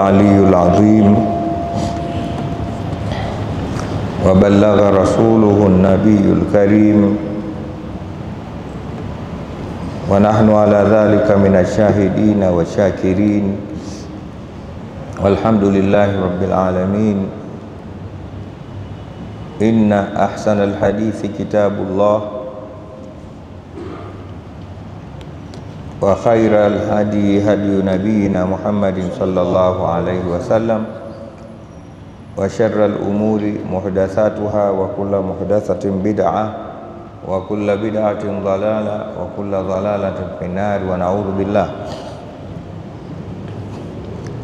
العلي العظيم. وبلغ رسوله النبي الكريم. ونحن على ذلك من الشاهدين والشاكرين. والحمد لله رب العالمين. إن أحسن الحديث كتاب الله. وخير الهدي هدي نبينا محمد صلى الله عليه وسلم وشر الأمور محدثاتها وكل محدثة بدعة وكل بدعة ضلالة وكل ضلالة في النار ونعوذ بالله.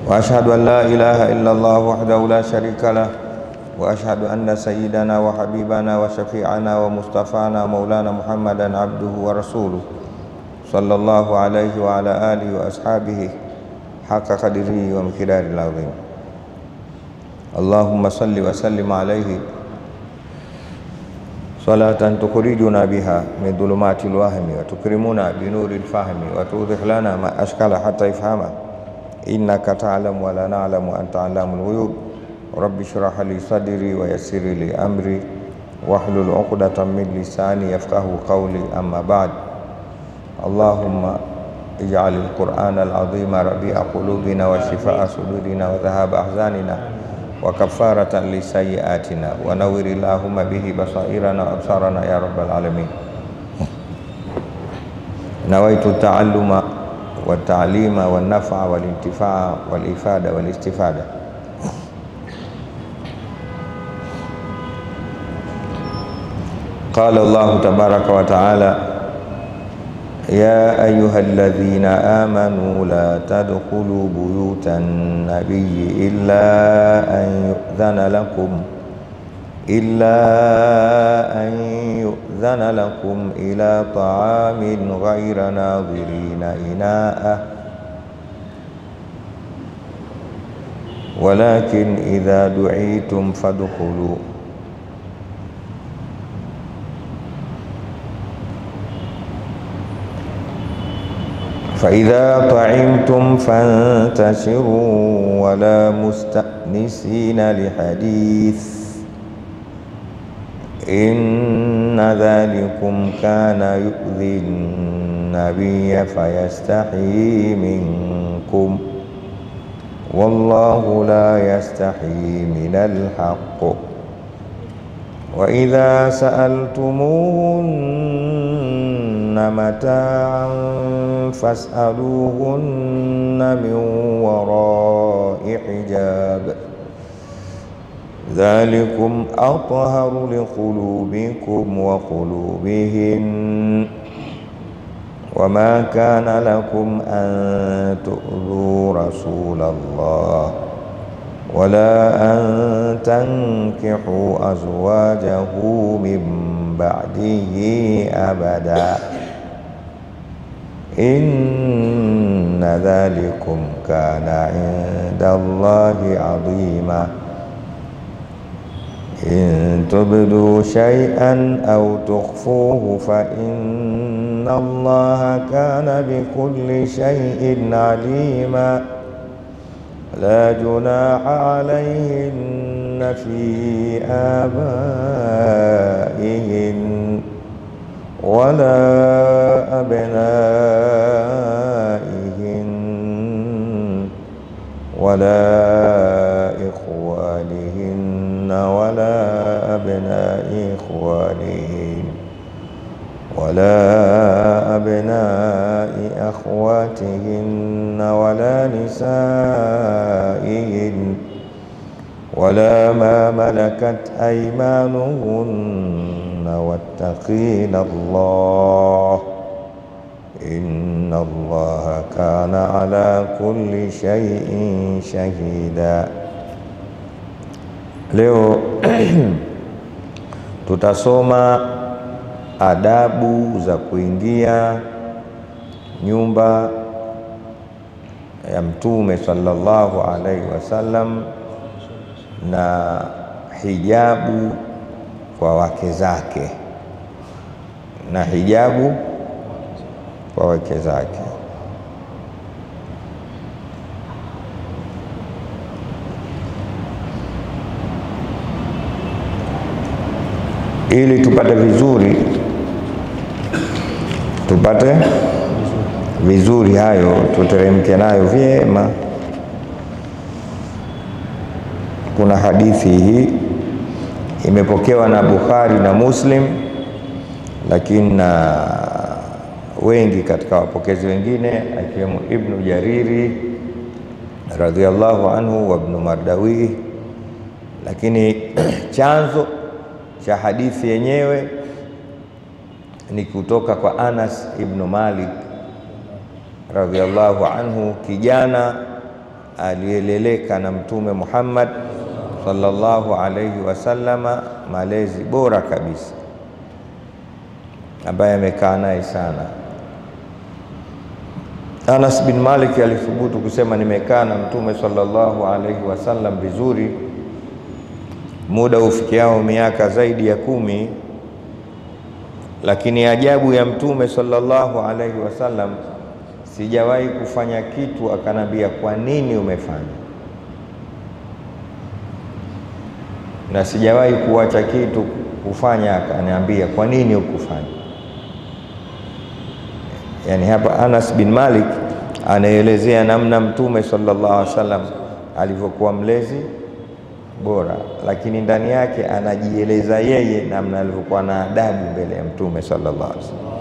وأشهد أن لا إله إلا الله وحده لا شريك له وأشهد أن سيدنا وحبيبنا وشفيعنا ومصطفانا مولانا محمدا عبده ورسوله. صلى الله عليه وعلى آله وأصحابه حق قدره ومقداره العظيم. اللهم صل وسلم عليه. صلاة تخرجنا بها من ظلمات الوهم وتكرمنا بنور الفهم وتوضح لنا ما أشكال حتى يفهمه. إنك تعلم ولا نعلم أنت علام الغيوب. رب اشرح لي صدري ويسر لي أمري. واحلل عقدة من لساني يفقه قولي. أما بعد. Allahumma ij'al al-Qur'ana al-'azima rabi'a qulubina wa shifaa sudurina wa dhahaba ahzanina wa kafaratan li sayyi'atina wa nawwir Allahumma bihi basairana wa absarana ya rabbal alamin. Nawaitu ta'alluma wa ta'lima wa naf'a wal intifa'a wal ifada wal istifada. Qala Allah tabaraka wa ta'ala يا أيها الذين آمنوا لا تدخلوا بيوت النبي إلا أن يؤذن لكم إلا أن يؤذن لكم إلى طعام غير ناظرين إناءه. ولكن إذا دعيتم فادخلوا. فإذا طعمتم فانتشروا ولا مستأنسين لحديث. إن ذلكم كان يؤذي النبي فيستحيي منكم. والله لا يستحيي من الحق. وإذا سألتموهن متاعا فاسألوهن من وراء حجاب ذلكم أطهر لقلوبكم وقلوبهن وما كان لكم أن تؤذوا رسول الله ولا أن تنكحوا أزواجه من بعده أبدا إن ذلكم كان عند الله عظيما. إن تبدوا شيئا أو تخفوه فإن الله كان بكل شيء عليما. لا جناح عليهن في آبائهن ولا أبنائهن ولا إخوانهن ولا أبناء إخوانهن ولا أبناء أخواتهن ولا نسائهن ولا ما ملكت أيمانهن واتقين الله إن الله كان على كل شيء شهيدا leo tutasoma adabu za kuingia nyumba ya Mtume sallallahu alaihi wasallam na hijabu kwa wake zake na hijabu kwa wake zake. Ili tupate vizuri, tupate vizuri hayo, tuteremke nayo vyema. Kuna hadithi hii imepokewa na Bukhari na Muslim, lakini na wengi katika wapokezi wengine akiwemo Ibnu Jariri radhiallahu anhu wa Ibnu Mardawi, lakini chanzo cha hadithi yenyewe ni kutoka kwa Anas ibnu Malik radhiallahu anhu, kijana aliyeleleka na Mtume Muhammad sallallahu alayhi wasallama, malezi bora kabisa, ambaye amekaa naye sana. Anas bin Malik alithubutu kusema nimekaa na Mtume sallallahu alayhi wasallam vizuri. Muda ufikiao miaka zaidi ya kumi, lakini ajabu ya Mtume sallallahu alaihi wasallam, sijawahi kufanya kitu akanambia kwa nini umefanya, na sijawahi kuacha kitu kufanya akaniambia kwa nini hukufanya? Yani hapa Anas bin Malik anaelezea namna Mtume sallallahu alaihi wasallam alivyokuwa mlezi bora lakini ndani yake anajieleza yeye namna alivyokuwa na adabu mbele ya Mtume sallallahu alaihi wasallam,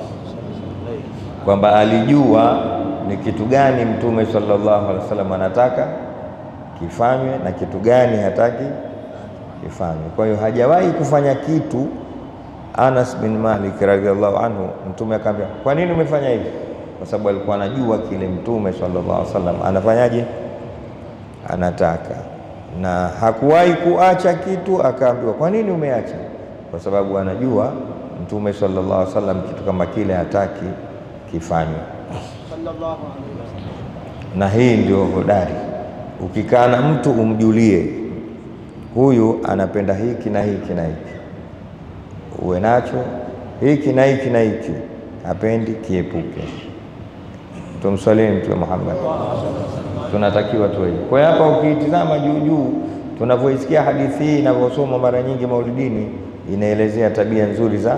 kwamba alijua ni kitu gani Mtume sallallahu alaihi wasallam anataka kifanywe na kitu gani hataki kifanywe. Kwa hiyo hajawahi kufanya kitu Anas bin Malik radhiallahu anhu, Mtume akamwambia kwa nini umefanya hivi? Kwa sababu alikuwa anajua kile Mtume sallallahu alaihi wasallam anafanyaje, anataka na hakuwahi kuacha kitu akaambiwa kwa nini umeacha, kwa sababu anajua Mtume sallallahu alaihi wasallam kitu kama kile hataki kifanywe. Na hii ndio hodari. Ukikaa na mtu umjulie, huyu anapenda hiki na hiki na hiki, uwe nacho hiki na hiki na hiki, hapendi kiepuke. Tumswalie Mtume Muhammad. Tunatakiwa tuwe. Kwa hiyo hapa ukiitizama juu juu, tunavyoisikia hadithi hii inavyosomwa mara nyingi maulidini, inaelezea tabia nzuri za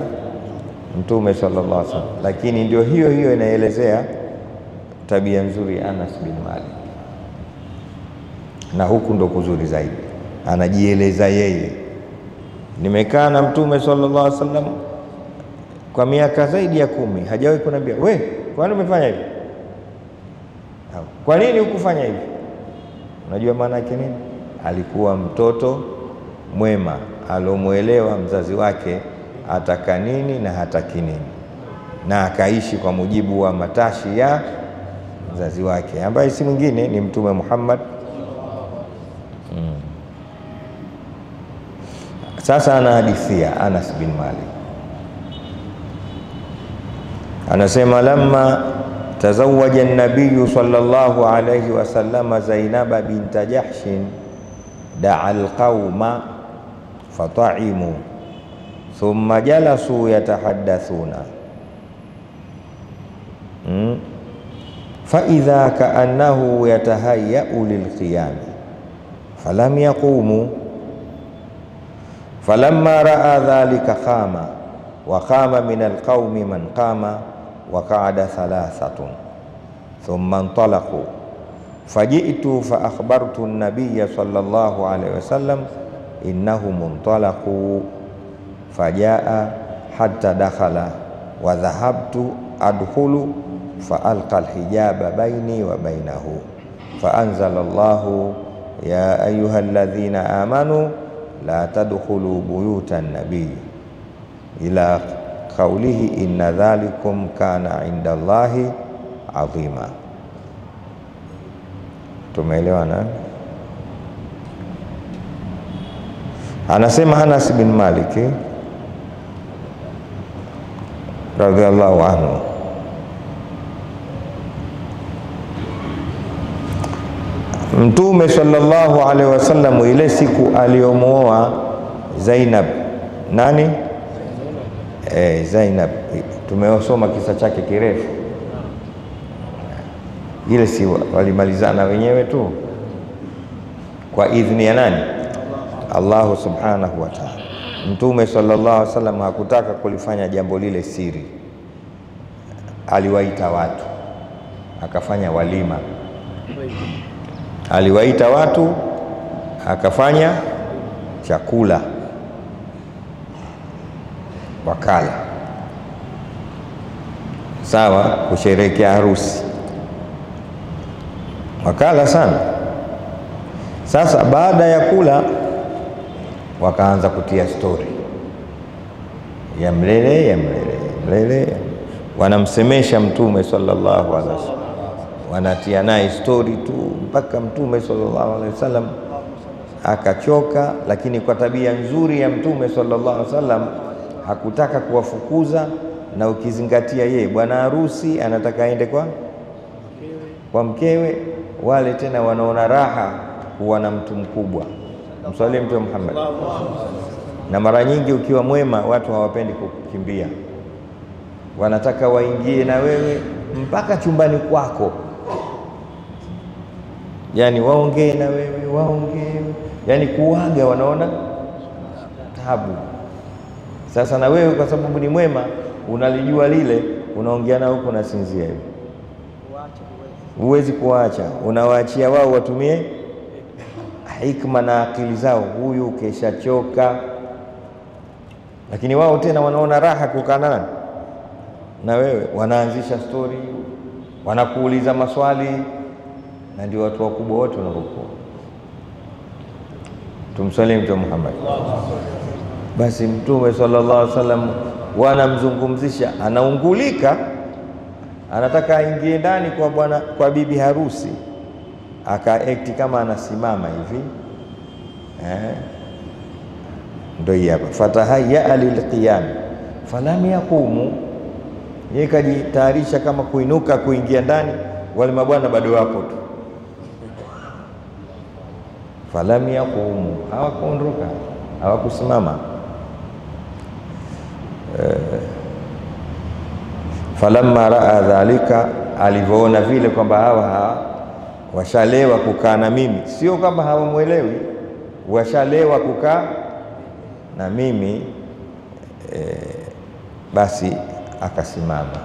Mtume sallallahu alaihi wasallam, lakini ndio hiyo hiyo inaelezea tabia nzuri Anas bin Malik, na huku ndo kuzuri zaidi, anajieleza yeye, nimekaa na Mtume sallallahu alaihi wasallam kwa miaka zaidi ya kumi, hajawahi kuniambia we, kwani umefanya hivi kwa nini hukufanya hivi? Unajua maana yake nini? Alikuwa mtoto mwema alomwelewa mzazi wake ataka nini na hataki nini, na akaishi kwa mujibu wa matashi ya mzazi wake ambaye si mwingine ni Mtume Muhammad. Sasa anahadithia Anas bin Malik. Anasema lamma tazawaja nabiyu sallallahu alayhi wasallama Zainaba binta Jahshin daa alqauma fataimu thumma jalasu yatahaddathuna. Hmm. faidha kaannahu yatahayau lilqiyami falam yaqumu falamma raa dhalika qama wa qama min alqaumi man qama waqaada thalathatun thumma intalaqu faji'tu fa akhbartu an-nabiyya sallallahu alayhi wasallam innahum intalaqu fajaa hatta dakhala wa dhahabtu adkhulu fa alqa al-hijaba baini wa bainahu fa anzala La tadkhulu buyutan nabiy ila qaulihi inna dhalikum kana inda Allahi adhima. Tumeelewana? Anasema Anas bin Malik radhiallahu anhu, Mtume sallallahu alaihi wasallam ile siku aliyomuoa Zainab. Nani? Eh, Zainab. Tumeosoma kisa chake kirefu, ile si walimalizana wenyewe tu. Kwa idhini ya nani? Allahu subhanahu wa ta'ala. Mtume sallallahu alaihi wasallam hakutaka kulifanya jambo lile siri, aliwaita watu. Akafanya walima, aliwaita watu akafanya chakula, wakala. Sawa, kusherekea harusi, wakala sana. Sasa baada ya kula wakaanza kutia stori ya mlele ya mlele ya mlele, wanamsemesha Mtume sallallahu alaihi wasallam, wanatia naye stori tu mpaka Mtume sallallahu alaihi wasallam akachoka. Lakini kwa tabia nzuri ya Mtume sallallahu alaihi wasallam hakutaka kuwafukuza, na ukizingatia yeye bwana harusi anataka aende kwa kwa mkewe, wale tena wanaona raha kuwa na mtu mkubwa Mswalie Mtume Muhammad. Na mara nyingi ukiwa mwema, watu hawapendi kukimbia, wanataka waingie na wewe mpaka chumbani kwako, yaani waongee na wewe, waongee, yani kuwaga, wanaona? Tabu. Sasa na wewe kwa sababu ni mwema, unalijua lile, unaongea nao huko, unasinzia hivi, huwezi kuwaacha, unawaachia wao watumie hikma na akili zao. Huyu kesha choka. Lakini wao tena wanaona raha kukaa na wewe, wanaanzisha stori, wanakuuliza maswali, na ndio watu wakubwa wote wanapokuwa. Tumswali Mtume Muhammad. Basi Mtume sallallahu alaihi wasallam wanamzungumzisha, anaungulika, anataka aingie ndani kwa bwana, kwa bibi harusi. Akaekti kama anasimama hivi. Eh, ndo hii hapa, fatahaya lilqiyam falam yaqumu, yeye kajitayarisha kama kuinuka kuingia ndani, wale mabwana bado wapo tu, falam yaqumu, hawakuondoka hawakusimama. Eh, falamma raa dhalika, alivyoona vile kwamba hawa washalewa kukaa na mimi, sio kwamba hawamwelewi, washalewa kukaa na mimi e, basi akasimama.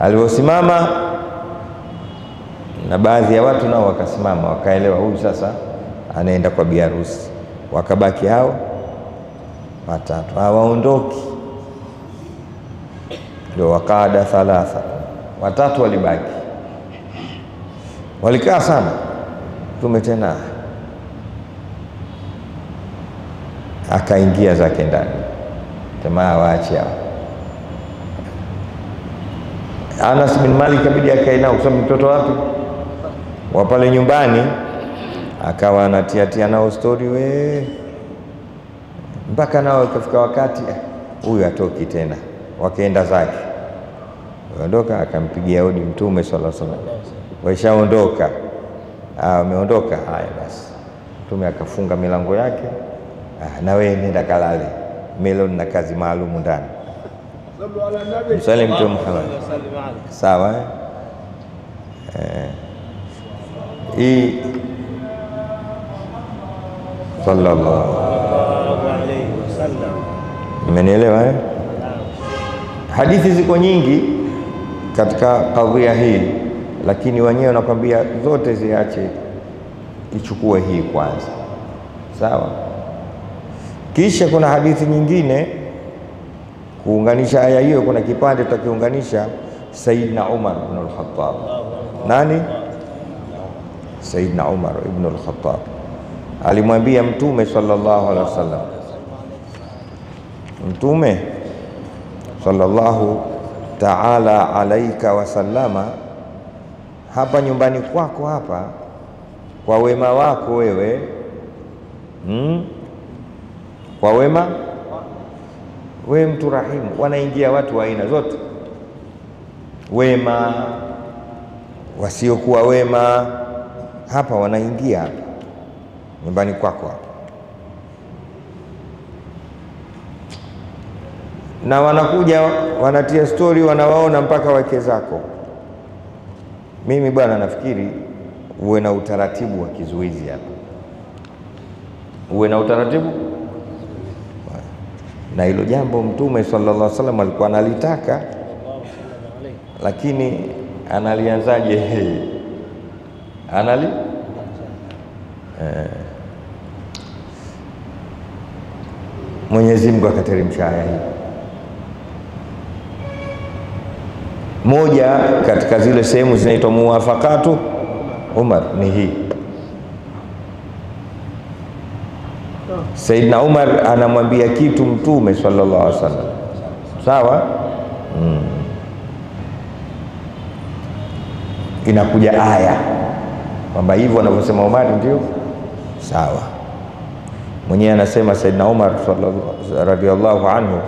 Alivyosimama na baadhi ya watu nao wakasimama, wakaelewa huyu sasa anaenda kwa biharusi. Wakabaki hao watatu, hawaondoki. Ndio wakada thalatha, watatu walibaki walikaa sana. tume tena akaingia zake ndani, jamaa waache hao. Anas bin Malik abidi akae kwa mtoto wapi wa pale nyumbani, akawa anatiatia nao stori we mpaka nao ikafika wakati huyu atoki tena, wakaenda zake, ondoka. Akampigia hodi Mtume sala wasallam waishaondoka wameondoka. Haya basi, Mtume akafunga milango yake. Ah, na wewe nenda kalale, melo na kazi maalumu ndani. Msali Mtume Muhammad, sawa eh? Hii sallallahu alaihi wasallam, mmenielewa eh? Hadithi ziko nyingi katika kadhia hii lakini wenyewe wanakwambia zote ziache, ichukue hii kwanza, sawa. Kisha kuna hadithi nyingine kuunganisha aya hiyo, kuna kipande tutakiunganisha. Sayyidina Umar ibn al-Khattab, nani? Sayyidina Umar ibn al-Khattab alimwambia Mtume sallallahu alaihi wasallam, Mtume sallallahu taala alaika wasallama hapa nyumbani kwako hapa, kwa wema wako wewe hmm? kwa wema wewe, mtu rahimu. Wanaingia watu wa aina zote, wema, wasiokuwa wema, hapa wanaingia hapa nyumbani kwako hapa, na wanakuja wanatia stori, wanawaona mpaka wake zako. Mimi bwana, nafikiri uwe na utaratibu wa kizuizi hapa, uwe na utaratibu na hilo jambo Mtume sallallahu alaihi wasallam alikuwa analitaka, lakini analianzaje? Anali eh, Mwenyezi Mungu akateremsha aya hii. Moja katika zile sehemu zinaitwa muwafakatu Umar ni hii. Saidna Umar anamwambia kitu Mtume sallallahu alaihi wasallam, sawa? Mm. Inakuja aya kwamba hivyo anavyosema Umar ndio sawa. Mwenyewe anasema Saidna Umar radhiallahu anhu,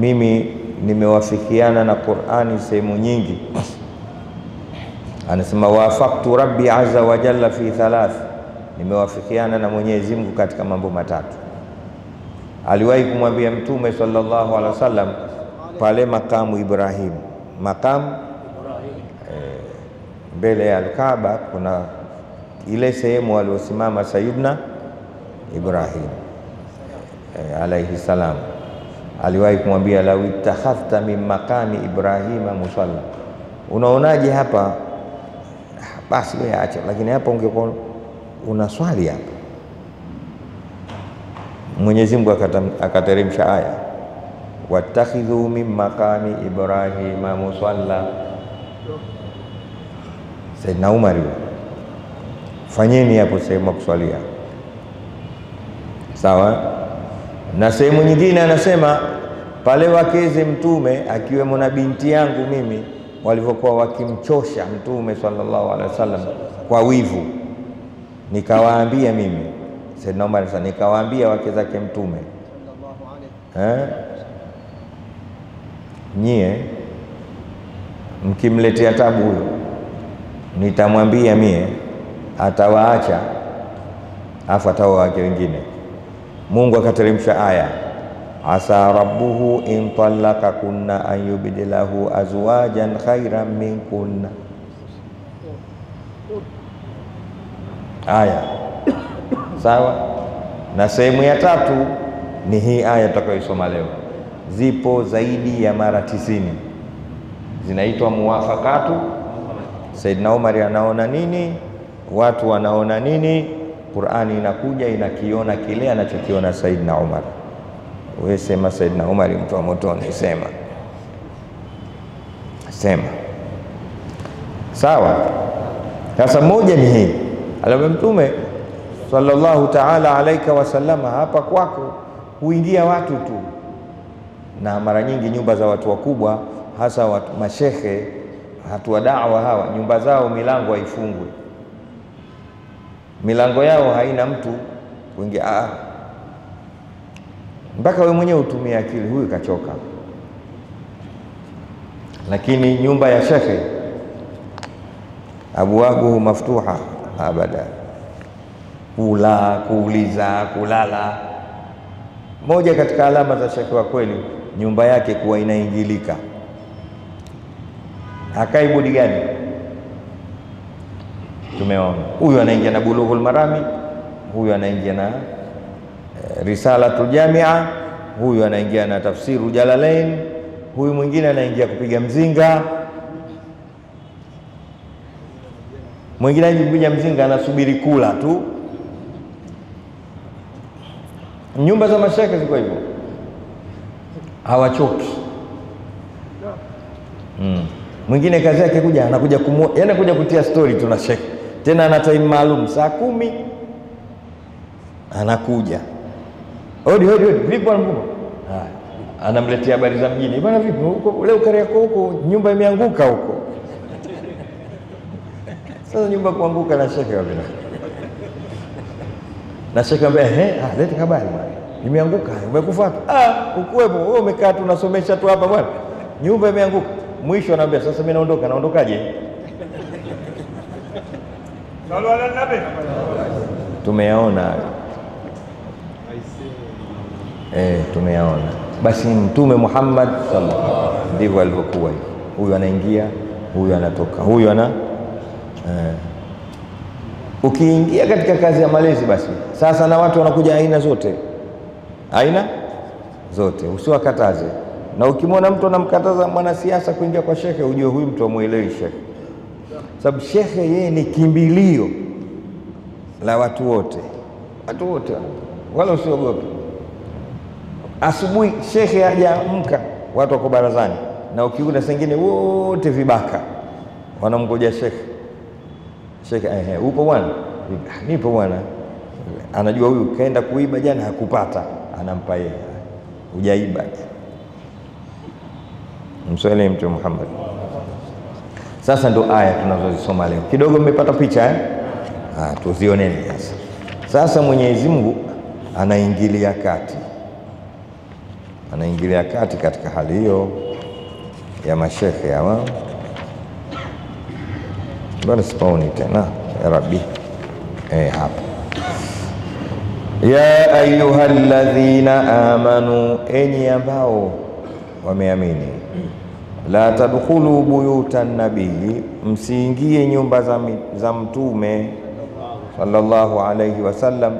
mimi nimewafikiana na Qur'ani sehemu nyingi. Anasema wafaktu rabbi azza wa jalla fi thalath, nimewafikiana na Mwenyezi Mungu katika mambo matatu. Aliwahi kumwambia Mtume sallallahu alaihi wasallam pale makamu Ibrahim, makamu? Eh, mbele ya Alkaaba kuna ile sehemu aliosimama Sayidna Ibrahim eh, alaihi salam. Aliwahi kumwambia lau ittakhadhta min maqami Ibrahima musalla, unaonaje hapa basi wewe acha, lakini hapa ungekuwa unaswali hapa. Mwenyezi Mungu akateremsha aya wattakhidhu min maqami Ibrahima musalla. Saidna Umar fanyeni hapo sehemu ya kuswalia, sawa. Na sehemu nyingine anasema pale wakeze Mtume akiwemo na binti yangu mimi walivyokuwa wakimchosha Mtume sallallahu alaihi wasallam kwa wivu, nikawaambia mimi, Saidna Umar nikawaambia wake zake Mtume. Eh, nyie mkimletea tabu huyo, nitamwambia mie atawaacha, afu atawaacha wengine. Mungu akateremsha aya asa rabbuhu in talaka kunna an yubdilahu azwajan khairan min kunna. Aya sawa. Na sehemu ya tatu ni hii aya tutakayoisoma leo, zipo zaidi ya mara tisini, zinaitwa muwafakatu. Saidna Umar anaona nini, watu wanaona nini, Qurani inakuja inakiona kile anachokiona Saidna Umar. Wewe sema Saidna Umar mtu wa motoni, sema sema. Sawa. Sasa moja ni hii, alama Mtume sallallahu taala alaika wasallama, hapa kwako huingia watu tu, na mara nyingi nyumba za watu wakubwa, hasa watu mashehe, watu wa dawa hawa, nyumba zao milango haifungwi, milango yao haina mtu kuingia ah, mpaka wewe mwenyewe utumie akili, huyu kachoka. Lakini nyumba ya shekhe abwabuhu maftuha abada, kula, kuuliza, kulala. Moja katika alama za shekhe wa kweli, nyumba yake kuwa inaingilika. Hakai budi gani? Tumeona huyu anaingia na Bulughul Marami, huyu anaingia na Risalatul Jamia, huyu anaingia na Tafsiru Jalalain, huyu mwingine anaingia kupiga mzinga, mwingine anapiga mzinga anasubiri kula tu. Nyumba za mashaka ziko hivyo, hawachoki. Mm. Mwingine kazi yake kuja anakuja kumu, yani kuja kutia story tu na shekhe, tena ana time maalum saa kumi anakuja Hodi hodi hodi, vipi bwana mkubwa? Anamletea habari za mjini. Bwana vipi huko leo Kariakoo huko nyumba imeanguka huko. Sasa nyumba kuanguka na shekhe wapi? Na shekhe ambaye ehe, ah, habari bwana. Imeanguka, umekufa? Ah, ukuwepo. Wewe umekaa tu unasomesha tu hapa bwana. Nyumba imeanguka. Mwisho anaambia sasa mimi naondoka, naondokaje? Tumeyaona Eh, tumeyaona. Basi Mtume Muhammad sallallahu ndivyo alivyokuwa hivi, Huyu anaingia, huyu anatoka, huyu ana eh. Ukiingia katika kazi ya malezi, basi sasa na watu wanakuja aina zote, aina zote, usiwakataze. Na ukimwona mtu anamkataza mwanasiasa kuingia kwa shekhe, ujue huyu mtu amwelewi shekhe, sababu shekhe yeye ni kimbilio la watu wote, watu wote, wala usiogope. Asubuhi shekhe hajaamka, watu wako barazani, na ukiuna sengine wote vibaka wanamgoja shekhe. Shekhe, ehe, upo bwana? Nipo bwana. Anajua huyu kaenda kuiba jana, hakupata, anampa yeye, hujaiba. Mswalie Mtume Muhammad. Sasa ndo aya tunazozisoma leo, kidogo mmepata picha eh? Ah, tuzioneni sasa. Sasa Mwenyezi Mungu anaingilia kati, anaingilia kati katika hali hiyo ya mashekhe hawa. Bwana sipaoni tena ya Rabbi? Eh, hapa ya ayuha alladhina amanu, enyi ambao wameamini, la tadkhulu buyuta nabii, msiingie nyumba za, za mtume sallallahu alayhi wasallam,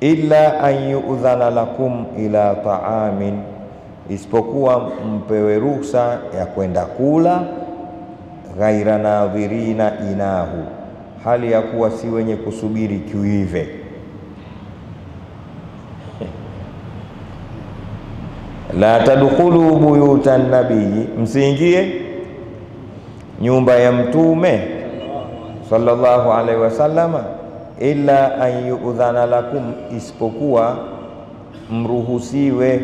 illa an yu'dhana lakum ila taamin, isipokuwa mpewe ruhusa ya kwenda kula, ghaira nadhirina inahu, hali ya kuwa si wenye kusubiri kiuive la tadkhulu buyuta nabii, msiingie nyumba ya mtume sallallahu alaihi wasallam, illa an yu'dhana lakum, isipokuwa mruhusiwe,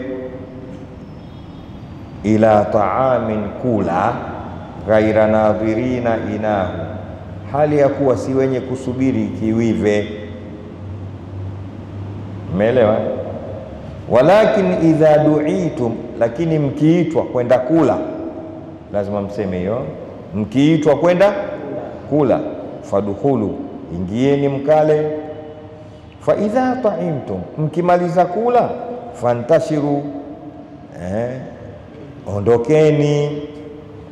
ila taamin, kula, ghaira nadhirina inahu, hali ya kuwa si wenye kusubiri kiwive. Umeelewa? Walakin idha duitum, lakini mkiitwa kwenda kula, lazima mseme hiyo, mkiitwa kwenda kula, fadukhulu, ingieni mkale. Fa idha taimtum, mkimaliza kula, fantashiru, eh, ondokeni.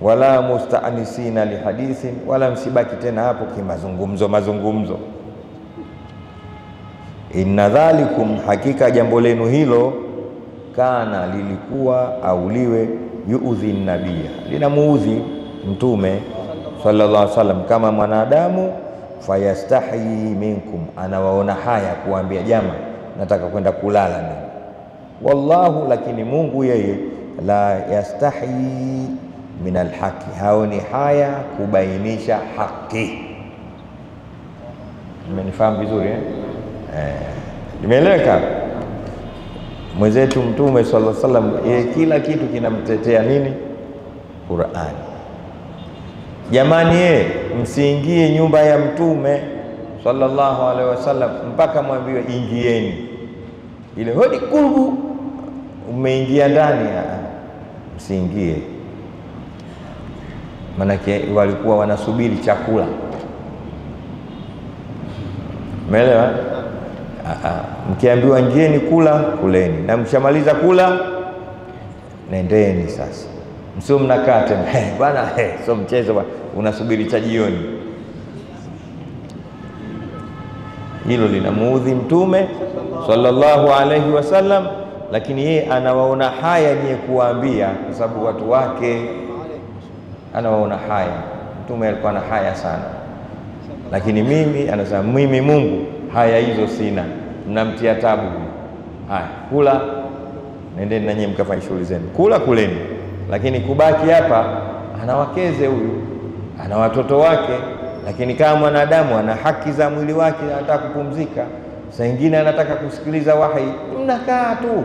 Wala mustaanisina lihadithin, wala msibaki tena hapo kimazungumzo mazungumzo Inna dhalikum, hakika jambo lenu hilo, kana lilikuwa au liwe, yuudhi nabia, linamuudhi mtume sallallahu alaihi wasallam kama mwanadamu. Fayastahi minkum, anawaona haya kuambia jama, nataka kwenda kulala mimi. Wallahu, lakini Mungu yeye la yastahi min alhaqi, haoni haya kubainisha haki. Mmenifahamu vizuri eh? Limeeleweka. Mwenzetu Mtume sallallahu alaihi yeye kila kitu kinamtetea nini? Qur'ani. Jamani, ye, msiingie nyumba ya Mtume sallallahu alaihi wasallam mpaka mwambiwe ingieni. Ile hodi kubu, umeingia ndani, msiingie. Maanake walikuwa wanasubiri chakula. Umeelewa? Mkiambiwa njieni kula, kuleni, na mshamaliza kula, nendeni sasa, msio mnakaa tena. Bwana, sio mchezo bwana, unasubiri cha jioni. Hilo linamuudhi Mtume sallallahu alaihi wasallam, lakini yeye anawaona haya niye kuwaambia, kwa sababu watu wake anawaona haya. Mtume alikuwa na haya sana, lakini mimi anasema mimi Mungu haya hizo sina, mnamtia tabu. Haya, kula, nendeni nanyi mkafanye shughuli zenu, kula kuleni, lakini kubaki hapa, ana wakeze huyu, ana watoto wake, lakini kama mwanadamu ana haki za mwili wake, anataka kupumzika, saa ingine anataka kusikiliza wahi, mnakaa tu.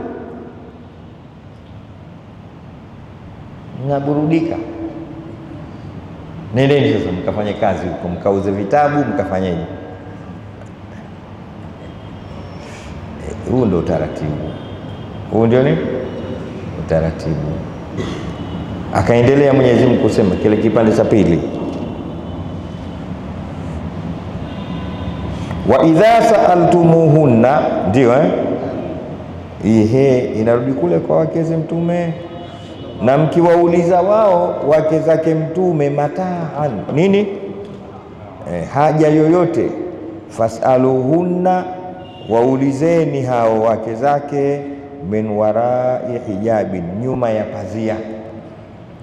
Mnaburudika. Nendeni sasa mkafanye kazi huko, mkauze vitabu, mkafanyeje? Huu ndio utaratibu, huu ndio ni utaratibu. Akaendelea Mwenyezi Mungu kusema kile kipande cha pili, wa idha saaltumuhunna, ndio eh? Ihe inarudi kule kwa wakeze Mtume, na mkiwauliza wao wake zake Mtume mataan nini, eh, haja yoyote, fasaluhunna waulizeni hao wake zake min warai hijabin, nyuma ya pazia.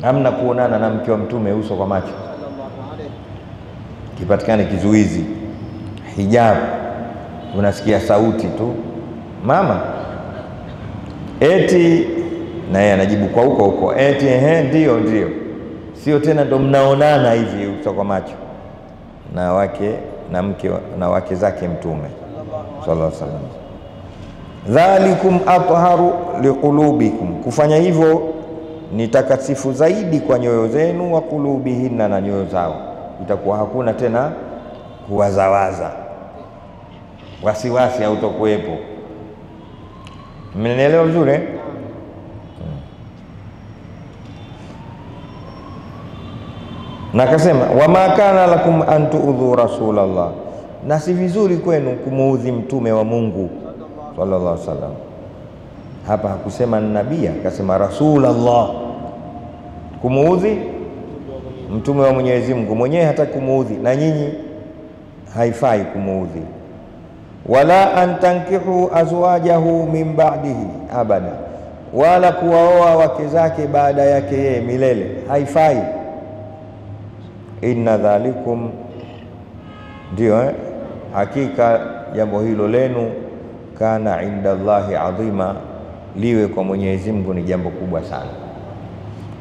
Hamna kuonana na mke wa mtume uso kwa macho, kipatikane kizuizi. Hijab, unasikia sauti tu. Mama, eti na yeye anajibu kwa huko huko, eti ehe, ndio ndio, sio tena ndo mnaonana hivi uso kwa macho. Na wake na mke na wake zake mtume sallallahu alaihi wasallam. Dhalikum atharu liqulubikum, kufanya hivyo ni takatifu zaidi kwa nyoyo zenu, wa qulubihinna, na nyoyo zao, itakuwa hakuna tena kuwazawaza, wasiwasi hautokuwepo. Mmenielewa vizuri nakasema na akasema wama kana lakum an tuudhu rasulallah, na si vizuri kwenu kumuudhi mtume wa Mungu sallallahu alaihi wasallam. Hapa hakusema nabii, akasema rasulullah. kumuudhi mtume wa Mwenyezi Mungu. Mwenyewe hata kumuudhi, na nyinyi haifai kumuudhi. Wala antankihu azwajahu min ba'dihi abada, wala kuwaoa wake zake baada yake yeye milele, haifai inna dhalikum, ndio eh? Hakika jambo hilo lenu kana inda llahi adhima, liwe kwa Mwenyezi Mungu ni jambo kubwa sana.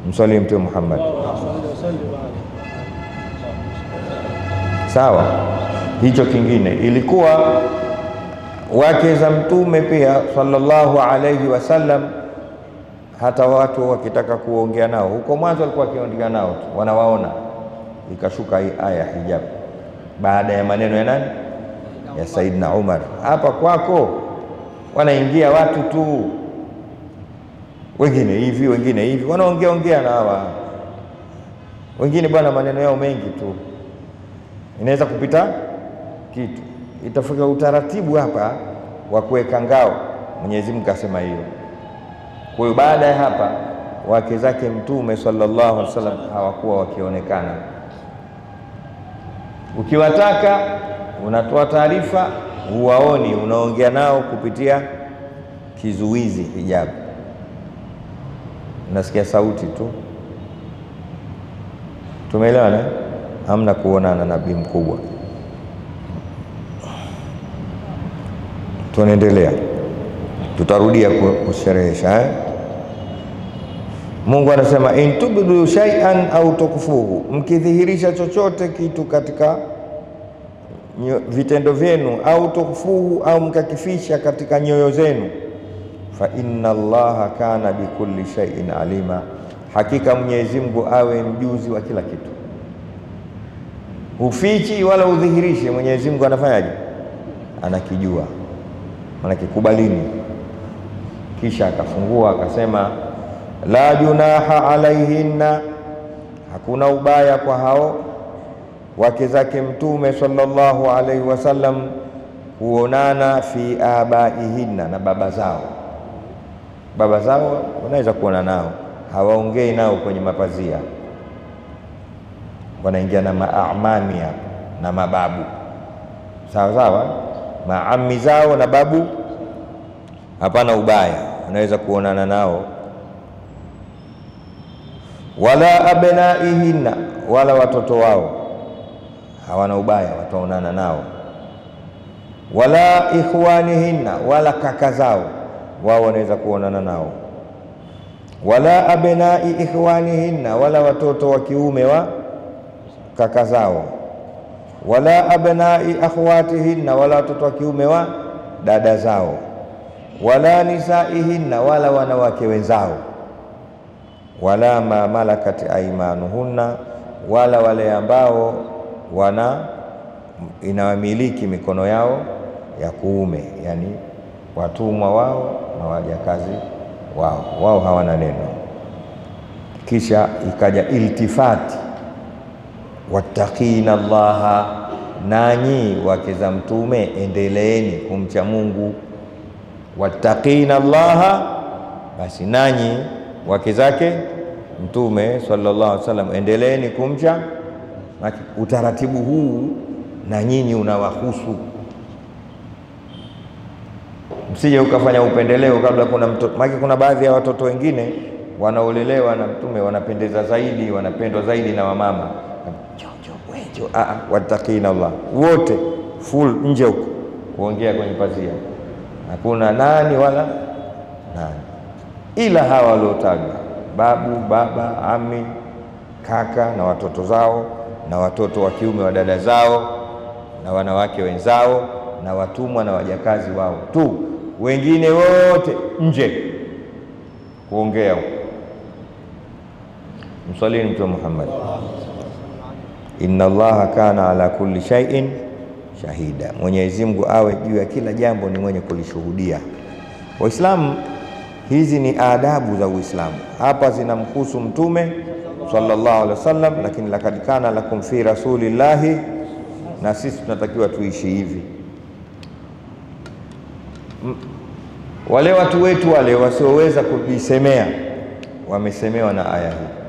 Mswali Mtume Muhammad. Sawa, hicho kingine ilikuwa wake za mtume pia sallallahu alayhi wasallam, hata watu wakitaka kuongea nao, huko mwanzo walikuwa wakiongea nao tu, wanawaona ikashuka hii aya ya hijab baada ya maneno ya nani? Ya Saidna Umar. Hapa kwako wanaingia watu tu, wengine hivi wengine hivi, wanaongea ongea na hawa wengine, bwana, maneno yao mengi tu, inaweza kupita kitu. Itafika utaratibu hapa wa kuweka ngao. Mwenyezi Mungu kasema hiyo. Kwa hiyo baada ya hapa wake zake Mtume sallallahu alaihi wasallam hawakuwa wakionekana Ukiwataka unatoa taarifa, huwaoni, unaongea nao kupitia kizuizi hijabu, unasikia sauti tu. Tumeelewana? Hamna kuonana nabii mkubwa. Tunaendelea, tutarudia kusherehesha eh? Mungu anasema in tubdu shay'an au tukfuhu, mkidhihirisha chochote kitu katika vitendo vyenu, au tukfuhu, au mkakifisha katika nyoyo zenu, fa inna Allaha kana bikulli shay'in alima, hakika Mwenyezi Mungu awe mjuzi wa kila kitu. Ufichi wala udhihirishe, Mwenyezi Mungu anafanyaje? Anakijua, Manake kubalini. Kisha akafungua akasema la junaha alaihinna, hakuna ubaya kwa hao wake zake Mtume sallallahu alaihi wasallam kuonana fi abaihinna, na baba zao. Baba zao wanaweza kuona nao, hawaongei nao kwenye mapazia, wanaingia na maamami hapo na mababu, sawa sawa, maami zao na babu, hapana ubaya, wanaweza kuonana nao. Wala abnaihinna, wala watoto wao hawana ubaya, wataonana nao. Wala ikhwanihinna, wala kaka zao wao wanaweza kuonana nao. Wala abnai ikhwanihinna, wala watoto wa kiume wa kaka zao. Wala abnai akhwatihinna, wala watoto wa kiume wa dada zao. Wala nisaihinna, wala wanawake wenzao wala ma malakat aimanuhunna, wala wale ambao wana inawamiliki mikono yao ya kuume, yani watumwa wao na wajakazi wao, wao hawana neno. Kisha ikaja iltifati, wattaqina Allaha, nanyi wake za mtume endeleeni kumcha Mungu. Wattaqina Allaha, basi nanyi wake zake mtume sallallahu alaihi wasallam endeleeni kumcha. Utaratibu huu na nyinyi unawahusu. msije ukafanya upendeleo kabla kuna mtoto maki. Kuna baadhi ya watoto wengine wanaolelewa na Mtume wanapendeza zaidi, wanapendwa zaidi na wamama. Wattaqina Allah wote full nje huko kuongea kwenye pazia, hakuna nani wala nani, ila hawa waliotajwa babu, baba, ami, kaka na watoto zao na watoto wa kiume wa dada zao na wanawake wenzao na watumwa na wajakazi wao tu, wengine wote nje. Kuongea. Msalini Mtume Muhammad, inna Allaha kana ala kulli shay'in shahida, Mwenyezi Mungu awe juu ya kila jambo ni mwenye kulishuhudia. Waislamu, hizi ni adabu za Uislamu, hapa zinamhusu Mtume sallallahu alaihi wasallam, lakini lakad kana lakum fi rasulillahi, na sisi tunatakiwa tuishi hivi. Wale watu wetu wale wasioweza kujisemea wamesemewa na aya hii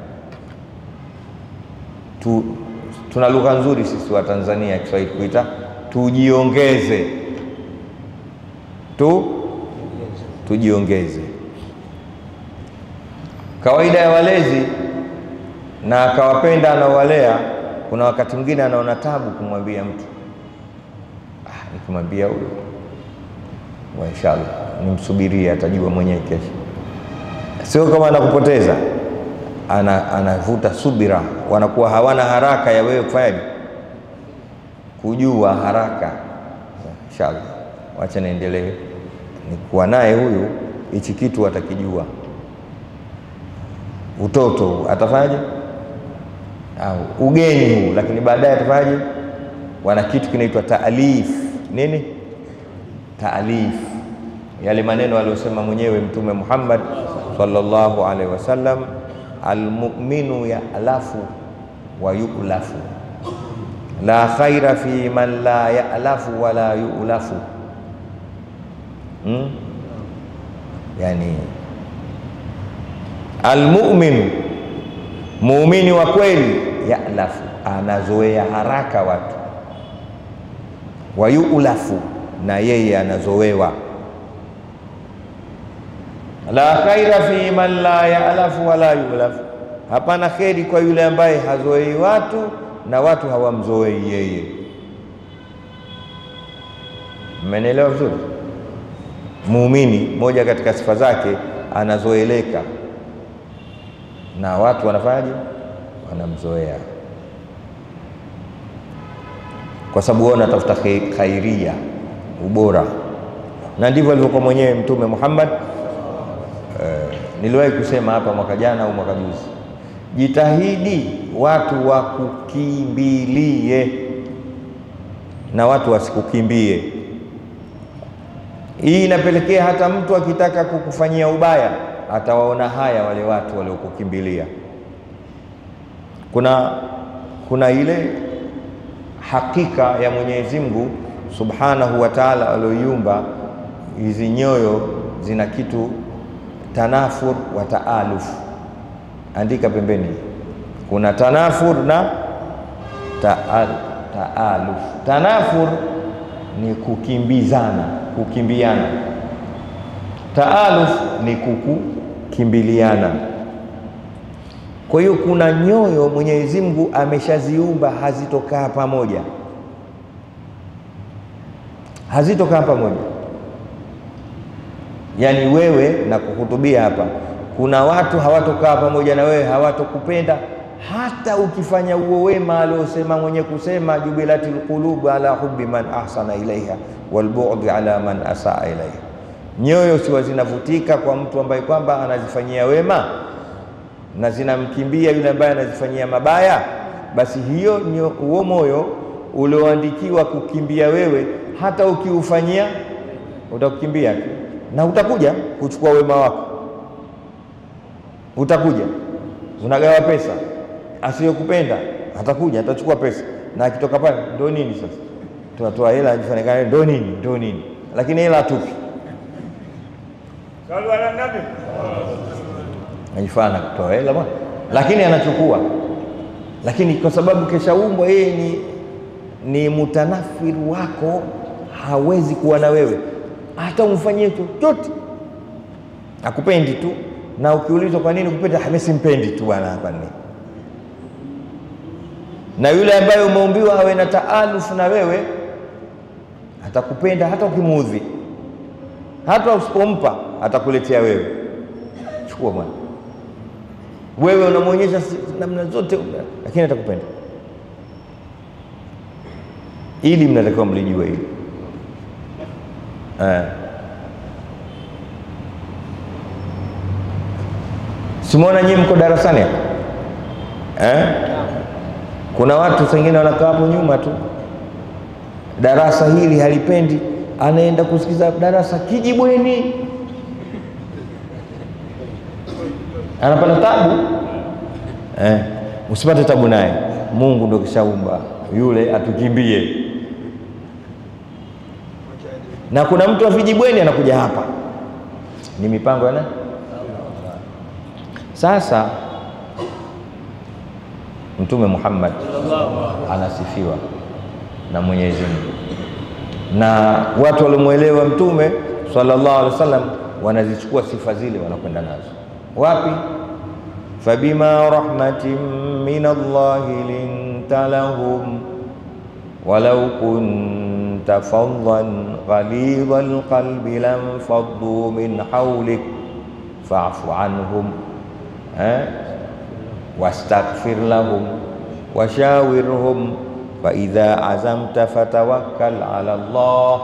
tu. Tuna lugha nzuri sisi wa Tanzania Kiswahili kuita tujiongeze, tu tujiongeze. Kawaida ya walezi na akawapenda anawalea. kuna wakati mwingine anaona tabu kumwambia mtu. Ah, nikimwambia huyo wa inshallah nimsubirie, atajua mwenyewe kesho. Sio kama anakupoteza, ana anavuta subira, wanakuwa hawana haraka ya wewe kufanya. Kujua haraka. Inshallah, wacha niendelee, nikuwa naye huyu, hichi kitu atakijua, utoto atafanyaje, au ugeni huu, lakini baadaye atafanyaje? Wana kitu kinaitwa taalif. Nini taalif? Yale maneno aliyosema mwenyewe Mtume Muhammad sallallahu alaihi wasallam, almuminu yalafu wa yulafu la khaira fi man la yalafu wala yulafu. Hmm? Yani almuminu, muumini wa kweli, yalafu, anazoea haraka watu, wa yulafu, na yeye anazowewa. la khaira fi man la yalafu wala yulafu, hapana kheri kwa yule ambaye hazoei watu na watu hawamzoei yeye. Mmenielewa vizuri? Muumini, moja katika sifa zake anazoeleka na watu wanafanyaje? Wanamzoea, kwa sababu wao wanatafuta khairia, ubora, na ndivyo alivyokuwa mwenyewe Mtume Muhammad. Eh, niliwahi kusema hapa mwaka jana au mwaka juzi, jitahidi watu wakukimbilie na watu wasikukimbie. Hii inapelekea hata mtu akitaka kukufanyia ubaya atawaona haya wale watu waliokukimbilia. Kuna, kuna ile hakika ya Mwenyezi Mungu Subhanahu wa Ta'ala aliyoiumba hizi nyoyo zina kitu tanafur wa taaluf. Andika pembeni, kuna tanafur na taal, taaluf. Tanafur ni kukimbizana, kukimbiana. Taaluf ni kukukimbiliana. Kwa hiyo kuna nyoyo Mwenyezi Mungu ameshaziumba hazitokaa pamoja, hazitokaa pamoja Yaani wewe na kuhutubia hapa, kuna watu hawatokaa pamoja na wewe, hawatokupenda hata ukifanya uo wema aliosema mwenye kusema, jubilatil qulubu ala hubbi man ahsana ilaiha waalbudi ala man asaa ilaiha. Nyoyo siwa zinavutika kwa mtu ambaye kwamba anazifanyia wema na zinamkimbia yule ambaye anazifanyia mabaya, basi hiyo huo moyo ulioandikiwa kukimbia wewe, hata ukiufanyia utakukimbia na utakuja kuchukua wema wako, utakuja. Unagawa pesa, asiyokupenda atakuja atachukua pesa, na akitoka pale ndo nini sasa, tunatoa hela ajifanyikane, ndo nini? Ndo nini, lakini hela atupi, Ajifanya kutoa hela bwana, lakini anachukua, lakini kwa sababu keshaumbwa yeye ni, ni mutanafiri wako, hawezi kuwa na wewe. Hata umfanyie chochote. Akupendi tu, na ukiulizwa kwa nini kupenda, mimi simpendi tu bwana, hapa nini na yule ambaye umeumbiwa awe na taalufu na wewe atakupenda hata ukimuudhi, hata usipompa atakuletea wewe. Chukua bwana, wewe unamwonyesha namna zote, lakini atakupenda. Ili mnatakiwa mlijue hili eh. Simona nyinyi mko darasani hapa eh? Kuna watu wengine wanakaa hapo nyuma tu, darasa hili halipendi, anaenda kusikiza darasa kijibweni, anapata tabu eh. Usipate tabu naye, Mungu ndo kishaumba yule atukimbie. Na kuna mtu wa vijibweni anakuja hapa, ni mipango yana? Sasa Mtume Muhammad anasifiwa na Mwenyezi Mungu, na watu waliomwelewa Mtume sallallahu alaihi wasallam wanazichukua sifa zile wanakwenda nazo wapi? fabima rahmatin min Allahi linta lahum walau kunta faddan ghalidha alqalbi lanfaddu min hawlik fa'fu anhum eh? wastaghfir lahum washawirhum faidha azamta fatawakkal ala Allah.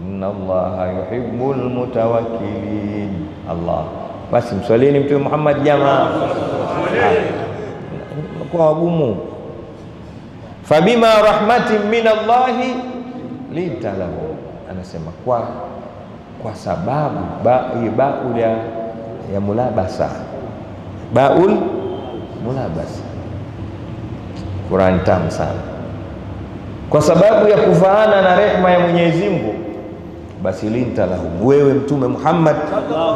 Inna Allaha yuhibbul mutawakkilin. Allah, basi mswalini Mtume Muhammad jamaa, kwa wagumu. Fabima rahmatin min Allahi linta lahum, anasema kwa kwa sababu ba, baul ya, ya mulabasa. Baul mulabasa Qurani tamu sana. Kwa sababu ya kufaana na rehma ya Mwenyezi Mungu, basi linta lahum, wewe Mtume Muhammad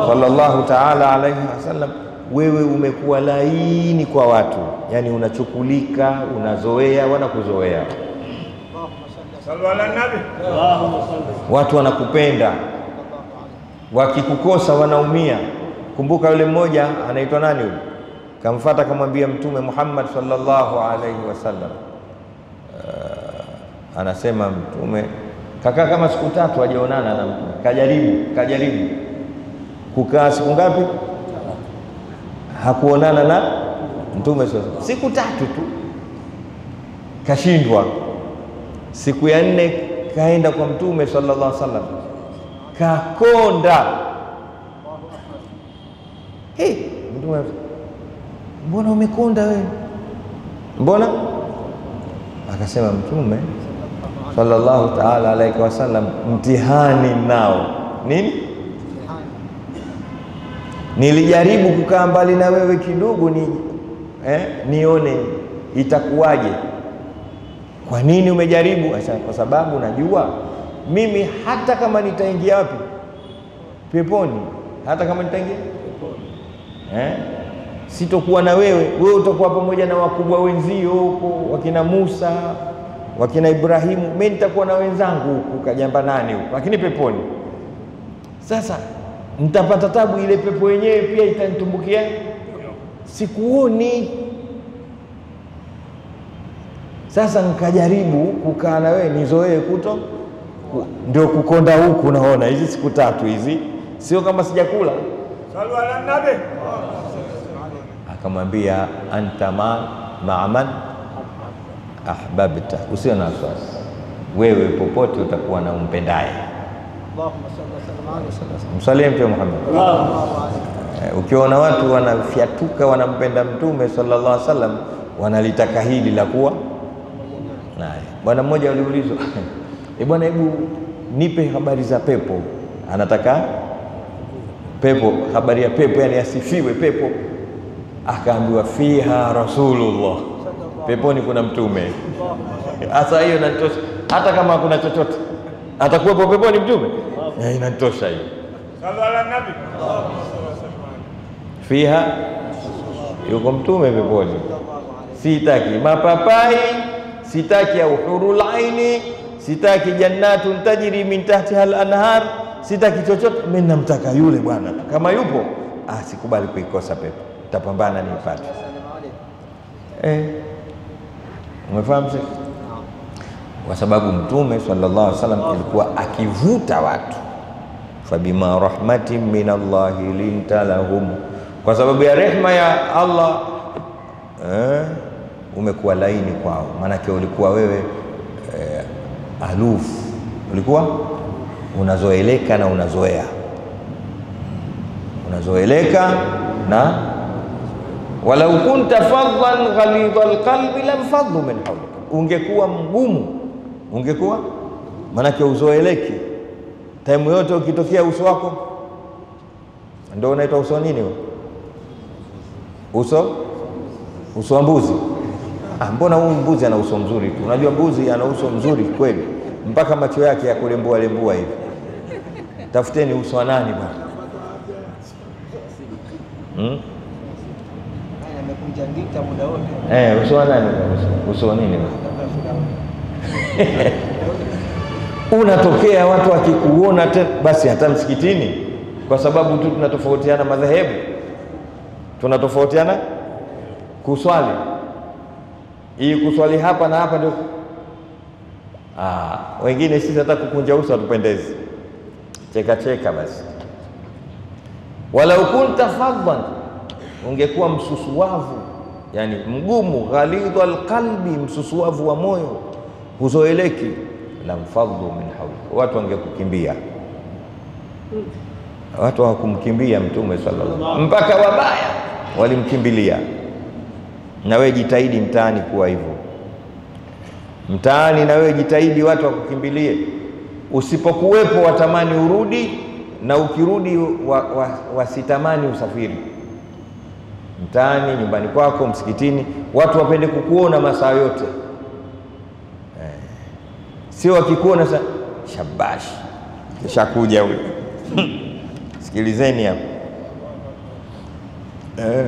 sallallahu taala alaihi wasallam, wewe umekuwa laini kwa watu, yani unachukulika, unazoea, wanakuzoea. Watu wanakupenda, wakikukosa wanaumia. Kumbuka yule mmoja anaitwa nani yule, kamfata kamwambia Mtume Muhammad sallallahu alaihi wasallam, uh, anasema Mtume kakaa kama siku tatu hajaonana na Mtume, kajaribu kajaribu. Kukaa siku ngapi, hakuonana na Mtume sasa, siku tatu tu, kashindwa. Siku ya nne kaenda kwa Mtume sallallahu alaihi wasallam, kakonda. Hey, Mtume mbona umekonda wewe? Mbona? Akasema Mtume sallallahu taala alaihi wasallam, mtihani nao nini? Nilijaribu kukaa mbali na wewe kidogo ni eh, nione itakuwaje. Kwa nini umejaribu? Asa, kwa sababu najua mimi hata kama nitaingia wapi peponi, hata kama nitaingia Eh? Sitokuwa na wewe, wewe utakuwa pamoja na wakubwa wenzio huko, wakina Musa, wakina Ibrahimu, mimi nitakuwa na wenzangu huku kajamba nani huko, lakini peponi. Sasa nitapata tabu, ile pepo yenyewe pia itanitumbukia, sikuoni. Sasa nikajaribu kukaa na wewe nizoee kuto ndio kukonda huku, naona hizi siku tatu hizi, sio kama sijakula akamwambia anta ma maman ahbabta, usio na wasiwasi, wewe popote utakuwa na umpendaye. Msalie Mtume Muhammad. Eh, ukiona watu wanafyatuka wanampenda Mtume sallallahu alaihi wasallam, wanalitaka hili la kuwa naye. Bwana mmoja aliulizwa, e bwana, hebu nipe habari za pepo. Anataka pepo, habari ya pepo, yani asifiwe pepo Akaambiwa fiha rasulullah, peponi kuna mtume. Hasa hiyo inatosha, hata kama hakuna chochote, atakuwepo peponi mtume, inanitosha inatosha hiyo. Fiha yuko mtume peponi. Sitaki mapapai, sitaki au hurul aini, sitaki jannatun tajri min tahtiha al-anhar, sitaki chochote, mimi namtaka yule bwana. Kama yupo asikubali kuikosa pepo, tapambana niipate. Eh, umefahamu sasa? Kwa sababu Mtume sallallahu alaihi wasallam alikuwa akivuta watu, fabima rahmati minallahi linta lahum, kwa sababu ya rehma ya Allah eh, umekuwa laini kwao, maanake ulikuwa wewe eh, alufu, ulikuwa unazoeleka na unazoea, unazoeleka na walau kunta faddan ghalidha lam lamfaddu min hawlik, ungekuwa mgumu, ungekuwa maanake uzoeleki taimu yote, ukitokea uso wako ndio unaitwa uso nini? Uso uso wa mbuzi. Ah, mbona huyu mbuzi ana uso mzuri tu? Unajua mbuzi ana uso mzuri kweli, mpaka macho yake ya kulembua lembua hivi. Tafuteni uso wa nani bwana? Hmm? Muda wote. Eh, uso wa nani? Uso wa nini unatokea watu wakikuona tena basi hata msikitini, kwa sababu tu tunatofautiana madhehebu, tunatofautiana kuswali. Hii kuswali hapa na hapa ndio ah, wengine sisi hata kukunja uso hatupendezi, cheka cheka basi. Walau kunta fadhlan, ungekuwa msusuwavu, yani mgumu, ghalidhu alqalbi, msusuavu wa moyo, huzoeleki, lamfadhu min hauli, watu wangekukimbia. Watu hawakumkimbia Mtume sallallahu mpaka wabaya walimkimbilia. Na wewe jitahidi mtaani kuwa hivyo, mtaani na wewe jitahidi watu wakukimbilie. Usipokuwepo watamani urudi, na ukirudi wa, wa, wasitamani usafiri. Mtaani, nyumbani kwako, msikitini, watu wapende kukuona masaa yote eh. Sio wakikuona sa shabashi kishakuja huyu sikilizeni hapo eh.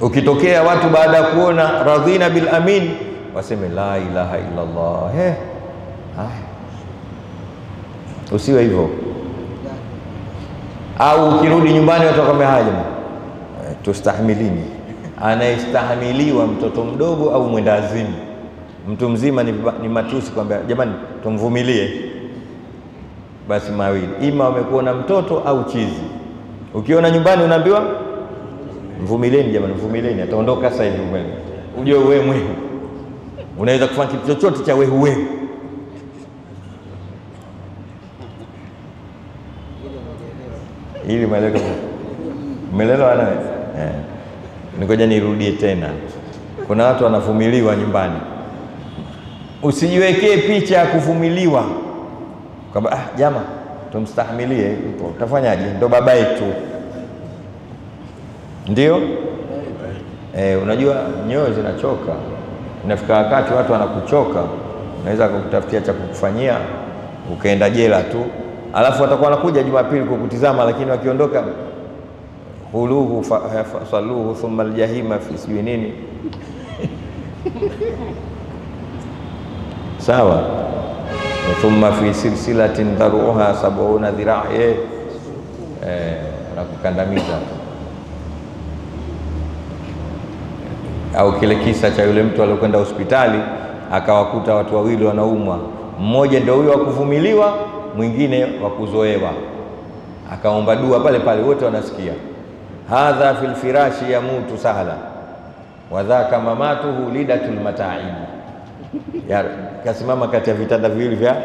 Ukitokea watu baada ya kuona radhina bil amin waseme la ilaha illa Allah eh. Usiwe hivyo, au ukirudi nyumbani watu wakwambia haya tustahimilini. Anayestahimiliwa mtoto mdogo au mwenda azimu. Mtu mzima ni, ni matusi kwamba jamani, tumvumilie. Basi mawili, ima wamekuona mtoto au chizi. Ukiona nyumbani unaambiwa mvumilieni jamani, mvumilieni, ataondoka sasa hivi. Wewe ujue wewe mwehu unaweza kufanya kitu chochote cha wehu wehu. Ili maeleko Mmelelewa nawe eh. Nikoja nirudie tena, kuna watu wanavumiliwa nyumbani. Usijiwekee picha ya kuvumiliwa kwamba ah, jama tumstahimilie, ipo utafanyaje? Ndo baba yetu, ndio eh. Unajua nyoyo zinachoka, inafika wakati watu wanakuchoka, unaweza kukutafutia cha kukufanyia ukaenda jela tu, alafu watakuwa wanakuja Jumapili kukutizama, lakini wakiondoka huluhu saluhu thumma aljahima fi sijui nini. Sawa. Thumma fi silsilatin dharuha sabuna dhiraa eh, na kukandamiza. Au kile kisa cha yule mtu aliyokwenda hospitali akawakuta watu wawili wanaumwa, mmoja ndio huyo wa kuvumiliwa, mwingine wa kuzoewa. Akaomba dua pale pale, wote wanasikia, hadha fil firashi yamutu sahla. Wa dhaka mamatuhu lidatul mataibi ya kasimama kati ya vitanda viwili vya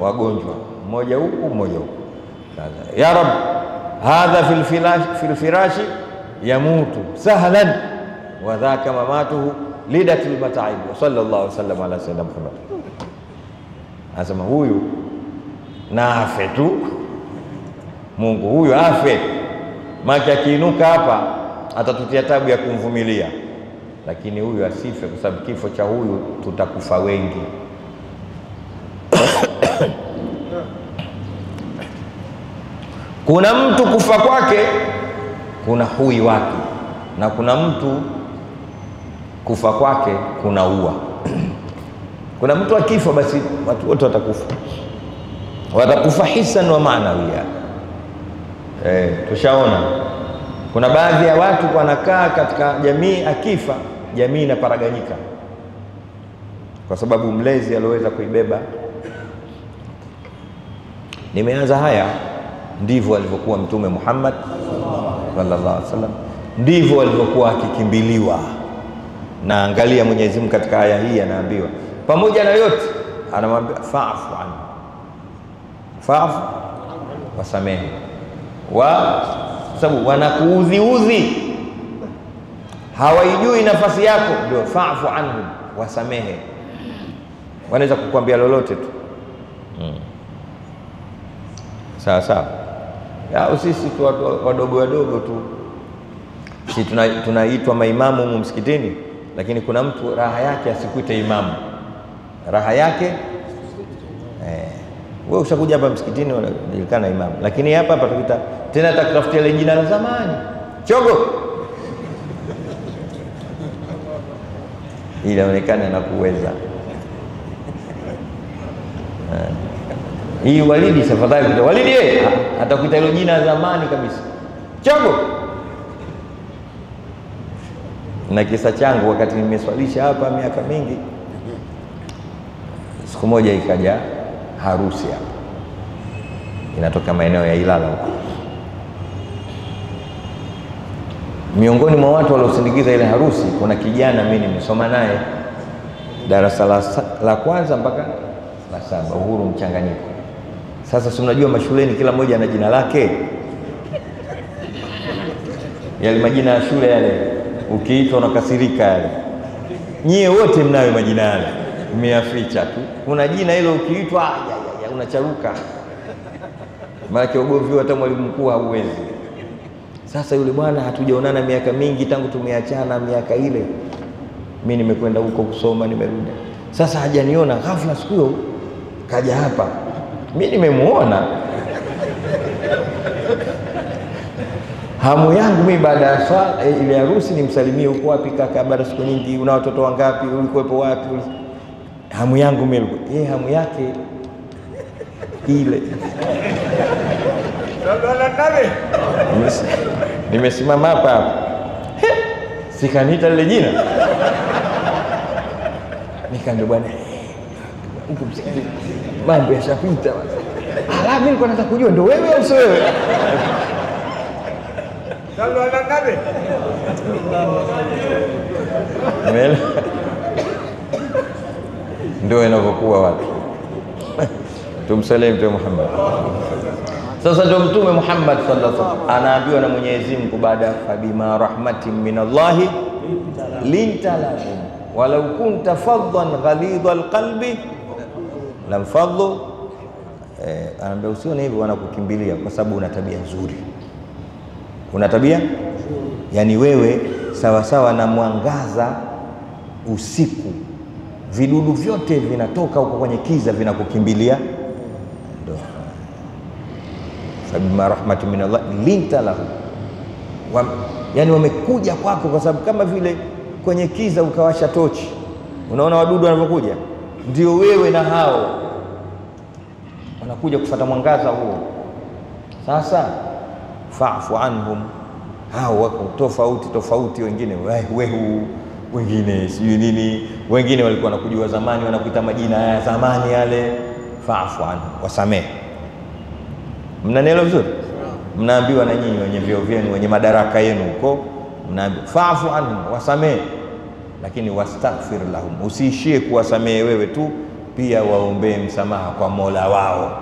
wagonjwa, mmoja huku mmoja huku. Ya Rab, hadha fil firashi, fil firashi yamutu sahlan. Wa dhaka mamatuhu lidatul mataib. Sallallahu alaihi wasallam ala sayyidina Muhammad. Anasema huyu na afe tu, Mungu huyu afe, maki akiinuka hapa atatutia tabu ya kumvumilia lakini huyu asife, kwa sababu kifo cha huyu tutakufa wengi. Kuna mtu kufa kwake kuna hui wake, na kuna mtu kufa kwake kuna ua. Kuna mtu akifa, basi watu wote watakufa. watakufa hisan wa maanawia. Eh, tushaona. Kuna baadhi ya watu wanakaa katika jamii, akifa jamii inaparaganyika. Kwa sababu mlezi alioweza kuibeba. Nimeanza haya, ndivyo alivyokuwa Mtume Muhammad sallallahu alaihi wasallam, ndivyo alivyokuwa akikimbiliwa. Na angalia Mwenyezi Mungu katika aya hii anaambiwa, pamoja na yote anamwambia fafu anhu, faafu, wasamehe wa? Sababu wanakuudhiudhi, hawaijui nafasi yako, ndio fa'fu anhum, wasamehe. Wanaweza kukwambia lolote tu. Mm. Sawa sawa, au sisi tu watu wadogo wadogo tu, si tunaitwa tuna maimamu humu msikitini, lakini kuna mtu raha yake asikuite imamu, raha yake wewe ushakuja hapa msikitini unajulikana imamu, lakini hapa hapa tukita tena takutafutia ile jina la zamani. Chogo, ili aonekane anakuweza. Hii Walidi safadhali kuta Walidi, yeye atakuita ilo jina zamani kabisa. Chogo. Na kisa changu, wakati nimeswalisha hapa miaka mingi, siku moja ikaja harusi hapa, inatoka maeneo ya Ilala huko. Miongoni mwa watu waliosindikiza ile harusi kuna kijana mimi nimesoma naye darasa la, la kwanza mpaka la saba, Uhuru Mchanganyiko. Sasa si mnajua mashuleni kila mmoja ana jina lake, yale majina ya shule yale, ukiitwa unakasirika yale. Nyie wote mnayo majina yale, mmeyaficha tu. Kuna jina hilo ukiitwa unacharuka, maanake ugomvi hata mwalimu mkuu hauwezi. Sasa yule bwana hatujaonana miaka mingi, tangu tumeachana miaka ile, mi nimekwenda huko kusoma, nimerudi. Sasa hajaniona, ghafla siku hiyo kaja hapa, mi nimemuona. Hamu yangu mi baada ya swala ile harusi nimsalimie, uko wapi kaka, baada siku nyingi, una watoto wangapi, ulikuwepo wapi? Hamu yangu mi ye hamu yake ile. Nimesimama hapa hapa, sikaniita lile jina, nikaambia bwana, huku msikiti mambo yashapita. Ala, mimi nilikuwa nataka kujua ndo wewe au sio wewe? Ndio inavyokuwa watu. Tumsalie Mtume Muhammad. Sasa ndio Mtume Muhammad sallallahu alaihi wasallam anaambiwa na Mwenyezi Mungu baada fabima rahmatin min Allahi linta lahum walau kunta faddan ghalidha alqalbi lamfaddu. Eh, anaambia usione hivyo, wanakukimbilia kwa sababu una tabia nzuri, una tabia yani wewe sawasawa sawa na mwangaza usiku, vidudu vyote vinatoka huko kwenye kiza vinakukimbilia. Fabima rahmatin min Allah linta lahu. Wa, yani wamekuja kwako kwa sababu kama vile kwenye kiza ukawasha tochi, unaona wadudu wanavyokuja, ndio wewe na hao. Wanakuja kufata mwangaza huo. Sasa fa'fu anhum, hao wako tofauti tofauti, wengine. Wehu, wengine sijui nini, wengine walikuwa wanakujua zamani, wanakuita majina ya zamani yale. Fa'fu anhu, wasamehe Mnanielewa vizuri? Mnaambiwa na nyinyi wenye vyeo vyenu wenye madaraka yenu huko, mnaambiwa faafu anhum, wasamehe, lakini wastaghfir lahum, usiishie kuwasamehe wewe tu, pia waombee msamaha kwa Mola wao.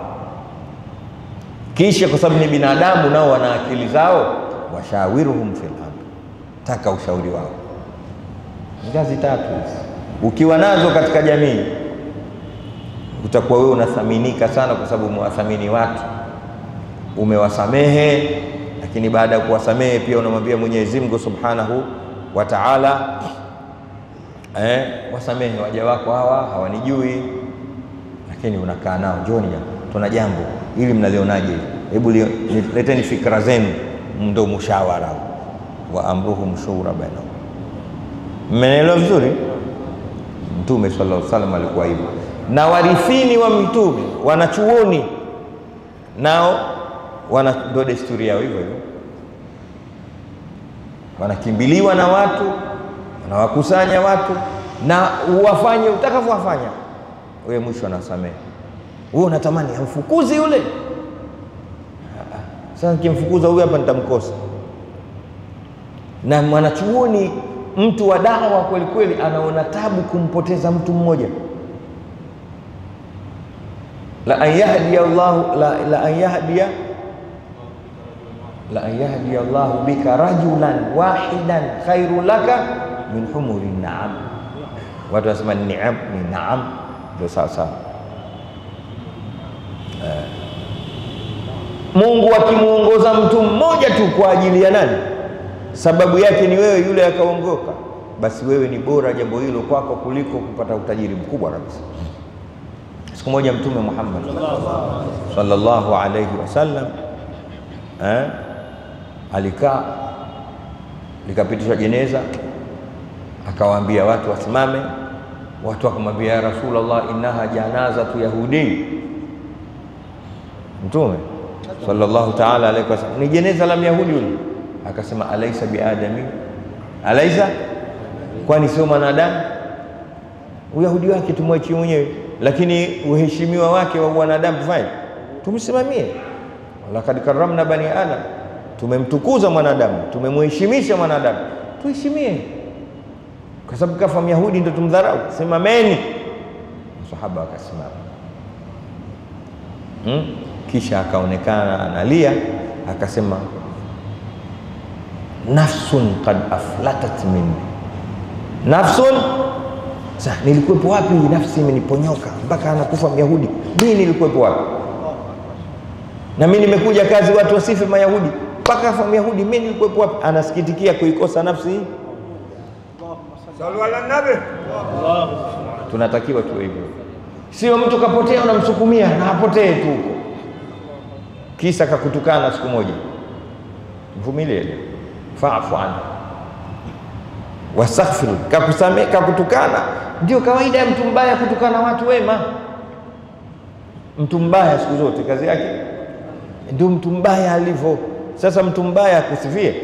Kisha kwa sababu ni binadamu, nao wana akili zao, washawiruhum fil taka ushauri wao. Ngazi tatu. Ukiwa nazo katika jamii, utakuwa wewe unathaminika sana, kwa sababu umewathamini watu. Umewasamehe lakini baada ya kuwasamehe pia unamwambia Mwenyezi Mungu Subhanahu wa Ta'ala, eh, wasamehe waja wako hawa hawanijui, lakini unakaa nao, njoni tuna jambo ili mnalionaje? Hebu leteni fikra zenu, ndo mushawara wa amruhum shura bainahum. Mmenielewa vizuri? Mtume sallallahu wasallam alikuwa hivyo, na warithini wa mtume wanachuoni nao wana ndo desturi yao hivyo hivyo, wanakimbiliwa na watu, wanawakusanya watu na uwafanye utakavyowafanya wewe, mwisho anasamehe. Wewe unatamani amfukuzi yule, Ah, ah. sasa nikimfukuza huyu hapa nitamkosa. Na mwanachuoni mtu wa dawa kweli kweli anaona tabu kumpoteza mtu mmoja la an yahdiya Allah la, la an la an yahdiya Allah bika rajulan wahidan khairu laka min humuri naam. Watu wasema niam ni naam, ndio sawa sawa. Eh. Mungu akimwongoza mtu mmoja tu kwa ajili ya nani, sababu yake ni wewe, yule akaongoka, basi wewe ni bora jambo hilo kwako kuliko kupata utajiri mkubwa kabisa. Siku moja Mtume Muhammad sallallahu alayhi wasallam eh, alikaa likapitishwa jeneza, akawaambia watu wasimame. Watu wakamwambia ya Rasulullah, innaha janazatu yahudi. Mtume sallallahu ta'ala alayhi wasallam, ni jeneza la myahudi yule. Akasema alaisa biadami, alaisa, kwani sio mwanadamu? Uyahudi wake tumwachi mwenyewe, lakini uheshimiwa wake wa wanadamu fai tumsimamie. Lakad karamna bani adam, tumemtukuza mwanadamu, tumemheshimisha mwanadamu, tuheshimie, kwa sababu kafa myahudi ndio tumdharau. Simameni. Masahaba wakasimama hmm? Kisha akaonekana analia, akasema nafsun kad aflatat minni, nafsun sa nilikuwepo wapi? Nafsi imeniponyoka mpaka anakufa Myahudi, mii nilikuwepo wapi? Na mi nimekuja kazi watu wasife Mayahudi mpaka afa Myahudi, mi nilikuwepo wapi? Anasikitikia kuikosa nafsi hii. Tunatakiwa tuwe hivyo, sio mtu kapotea unamsukumia na apotee tu huko, kisa kakutukana siku moja. Mvumilie, faafu anhu wastaghfir, kakusame kakutukana. Ndio kawaida ya mtu mbaya kutukana watu wema. Mtu mbaya siku zote kazi yake ndio mtu mbaya alivyo. Sasa mtu mbaya akusifie,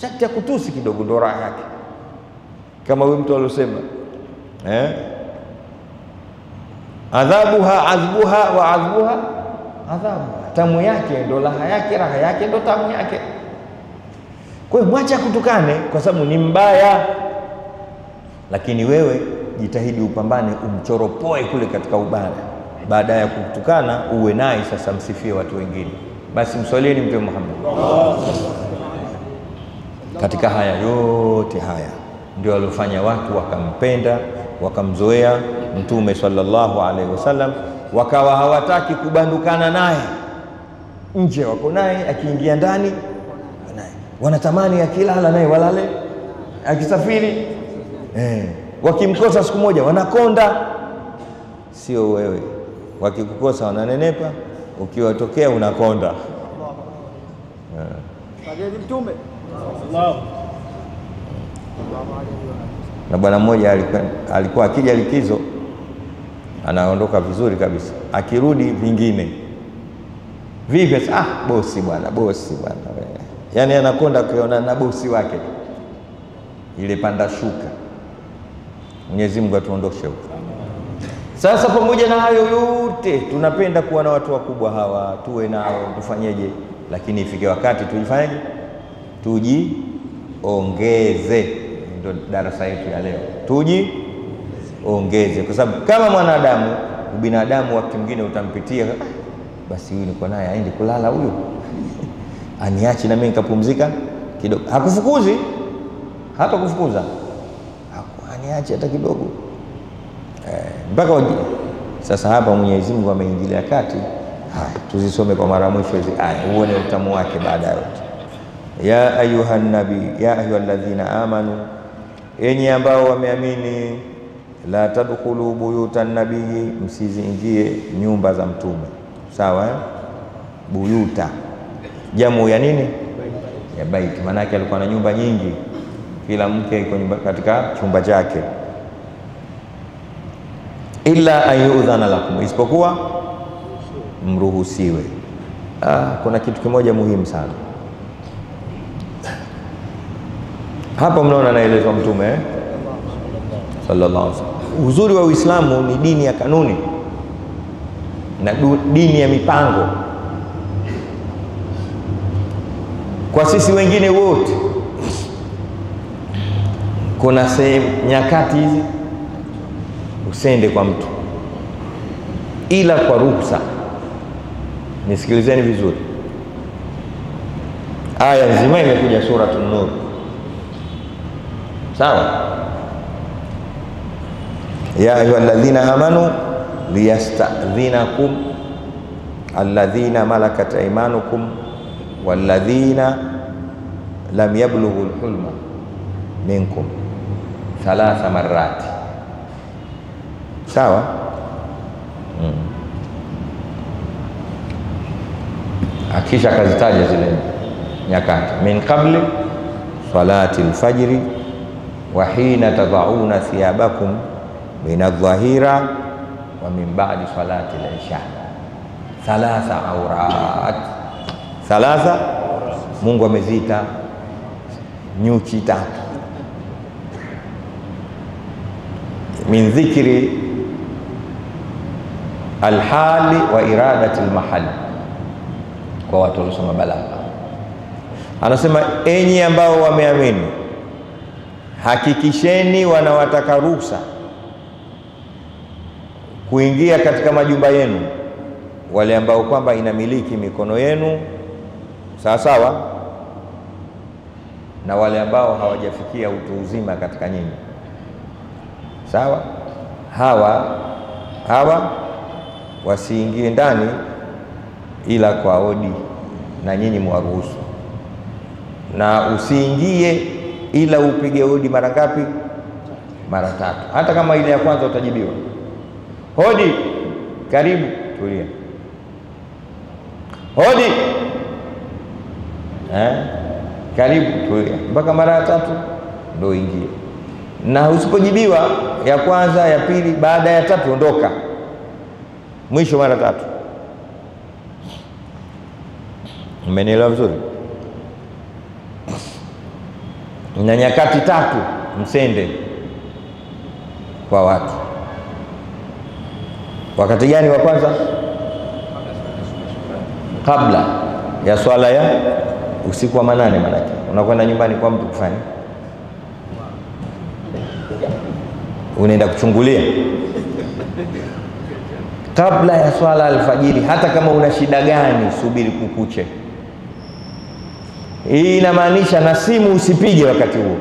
sharti kutusi kidogo, ndo raha yake, kama huyu mtu aliosema eh? adhabuha adhbuha wa adhbuha adhabuha, tamu yake ndo raha yake, raha yake ndo tamu yake. Kwa hiyo mwacha kutukane kwa sababu ni mbaya, lakini wewe jitahidi upambane, umchoropoe kule katika ubaya. Baada ya kutukana uwe naye sasa, msifie watu wengine. Basi mswalieni Mtume Muhammad. Katika haya yote haya ndio waliofanya watu wakampenda, wakamzoea Mtume sallallahu alaihi wasallam, wakawa hawataki kubandukana naye nje, wako naye, akiingia ndani wanatamani akilala naye walale, akisafiri eh, wakimkosa siku moja wanakonda. Sio wewe, wakikukosa wananenepa, ukiwatokea unakonda. Mtume Na bwana mmoja alikuwa, alikuwa akija likizo anaondoka vizuri kabisa, akirudi vingine vipya. Ah, bosi bwana, bosi bwana. Yaani anakonda kuonana na bosi wake ile panda shuka. Mwenyezi Mungu atuondoshe huko. Sasa pamoja na hayo yote, tunapenda kuwa na watu wakubwa hawa, tuwe nao, tufanyeje? Lakini ifike wakati tujifanyeje? Tujiongeze. Ndio darasa yetu ya leo, tujiongeze, kwa sababu kama mwanadamu, ubinadamu wakati mwingine utampitia, "Ah, basi huyu niko naye aende kulala huyu aniachi na mimi nikapumzika kidogo. Hakufukuzi hata kufukuza, aniache hata kidogo eh, mpaka waji- sasa. Hapa Mwenyezi Mungu ameingilia kati. Haya, tuzisome kwa mara mwisho hizi aya uone utamu wake baada ya yote. Ya ayuha nabi, ya ayuha alladhina amanu, enyi ambao wameamini, la tadkhulu buyuta nabii, msiziingie nyumba za mtume. Sawa eh? Buyuta jamu ya nini? Ya baiti. Maanake alikuwa na nyumba nyingi, kila mke katika chumba chake. Illa ayudhana lakum, isipokuwa mruhusiwe. Ah, kuna kitu kimoja muhimu sana hapa, mnaona anaelezwa Mtume eh? sallallahu alaihi wasallam. Uzuri wa Uislamu ni dini ya kanuni na dini ya mipango. Kwa sisi wengine wote, kuna sehemu nyakati hizi usende kwa mtu ila kwa ruksa. Nisikilizeni vizuri, aya nzima imekuja Suratun Nur, sawa? ya ayuha alladhina amanu liyastadhinakum alladhina malakat aymanukum walladhina lam yablughu lhulma minkum thalatha marati, sawa? akisha akazitaja zile nyakati, min qabli salati lfajri wa hina tadhauna thiyabakum min aldhahira wa min ba'di salati lisha, thalatha aurat. Thalatha Mungu ameziita nyuchi tatu, min dhikri alhali wa iradati lmahali kwa watu waliosoma balagha, anasema enyi ambao wameamini, hakikisheni wanawataka ruhusa kuingia katika majumba yenu, wale ambao kwamba inamiliki mikono yenu sawa sawa, na wale ambao hawajafikia utu uzima katika nyinyi, sawa. Hawa hawa wasiingie ndani ila kwa odi na nyinyi mwaruhusu, na usiingie ila upige hodi. mara ngapi? Mara tatu. Hata kama ile ya kwanza utajibiwa, hodi, karibu, tulia, hodi, eh, karibu, tulia, mpaka mara ya tatu ndo ingie, na usipojibiwa ya kwanza, ya pili, baada ya tatu ondoka, mwisho mara tatu. Mmenielewa vizuri? Na nyakati tatu msende kwa watu. Wakati gani wa kwanza? Kabla ya swala ya usiku wa manane, manake unakwenda nyumbani kwa mtu kufanya, unaenda kuchungulia kabla ya swala alfajiri. Hata kama una shida gani, subiri kukuche. Hii inamaanisha na simu usipige wakati huo,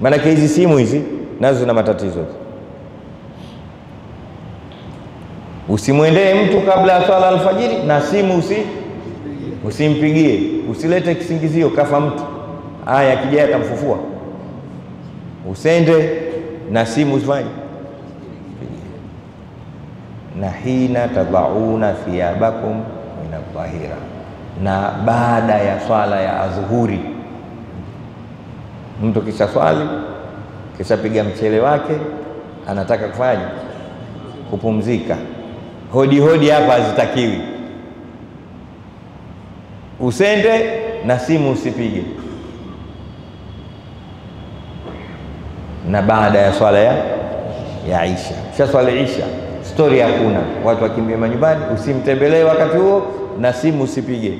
maanake hizi simu hizi nazo zina matatizo. Usimwendee mtu kabla ya swala alfajiri, na simu usi usimpigie, usilete kisingizio kafa mtu, aya akija atamfufua. Usende na simu usifanye na hina tadhauna thiyabakum min aldhahira, na baada ya swala ya adhuhuri. Mtu kisha swali kisha piga mchele wake, anataka kufanya kupumzika, hodi hodi hapa hazitakiwi. Usende na simu usipige, na baada ya swala ya ya isha, kisha swala isha stori hakuna, watu wakimbia manyumbani, usimtembelee wakati huo na simu usipige.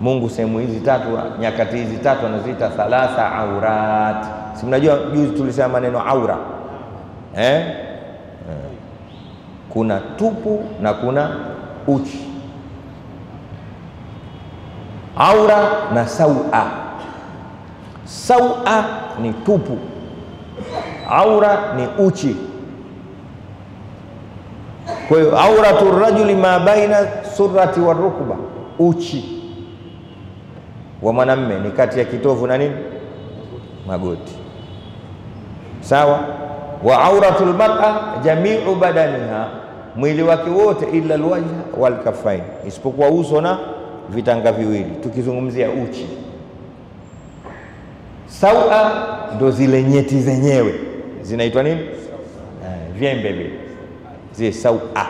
Mungu sehemu hizi tatu, nyakati hizi tatu anaziita thalatha aurat. Si mnajua juzi tulisema maneno aura eh? Eh. Kuna tupu na kuna uchi, aura na saua. Saua ni tupu, aura ni uchi. Kwa hiyo auratu rajuli ma baina surati wa rukba, uchi wa mwanamme ni kati ya kitovu na nini, magoti. Sawa. Wa auratu lmar'a jamiu badaniha, mwili wake wote, illa alwajha walkafain, isipokuwa uso na vitanga viwili, tukizungumzia uchi. Saua ndo zile nyeti zenyewe zinaitwa nini? Vyembe vile zile saua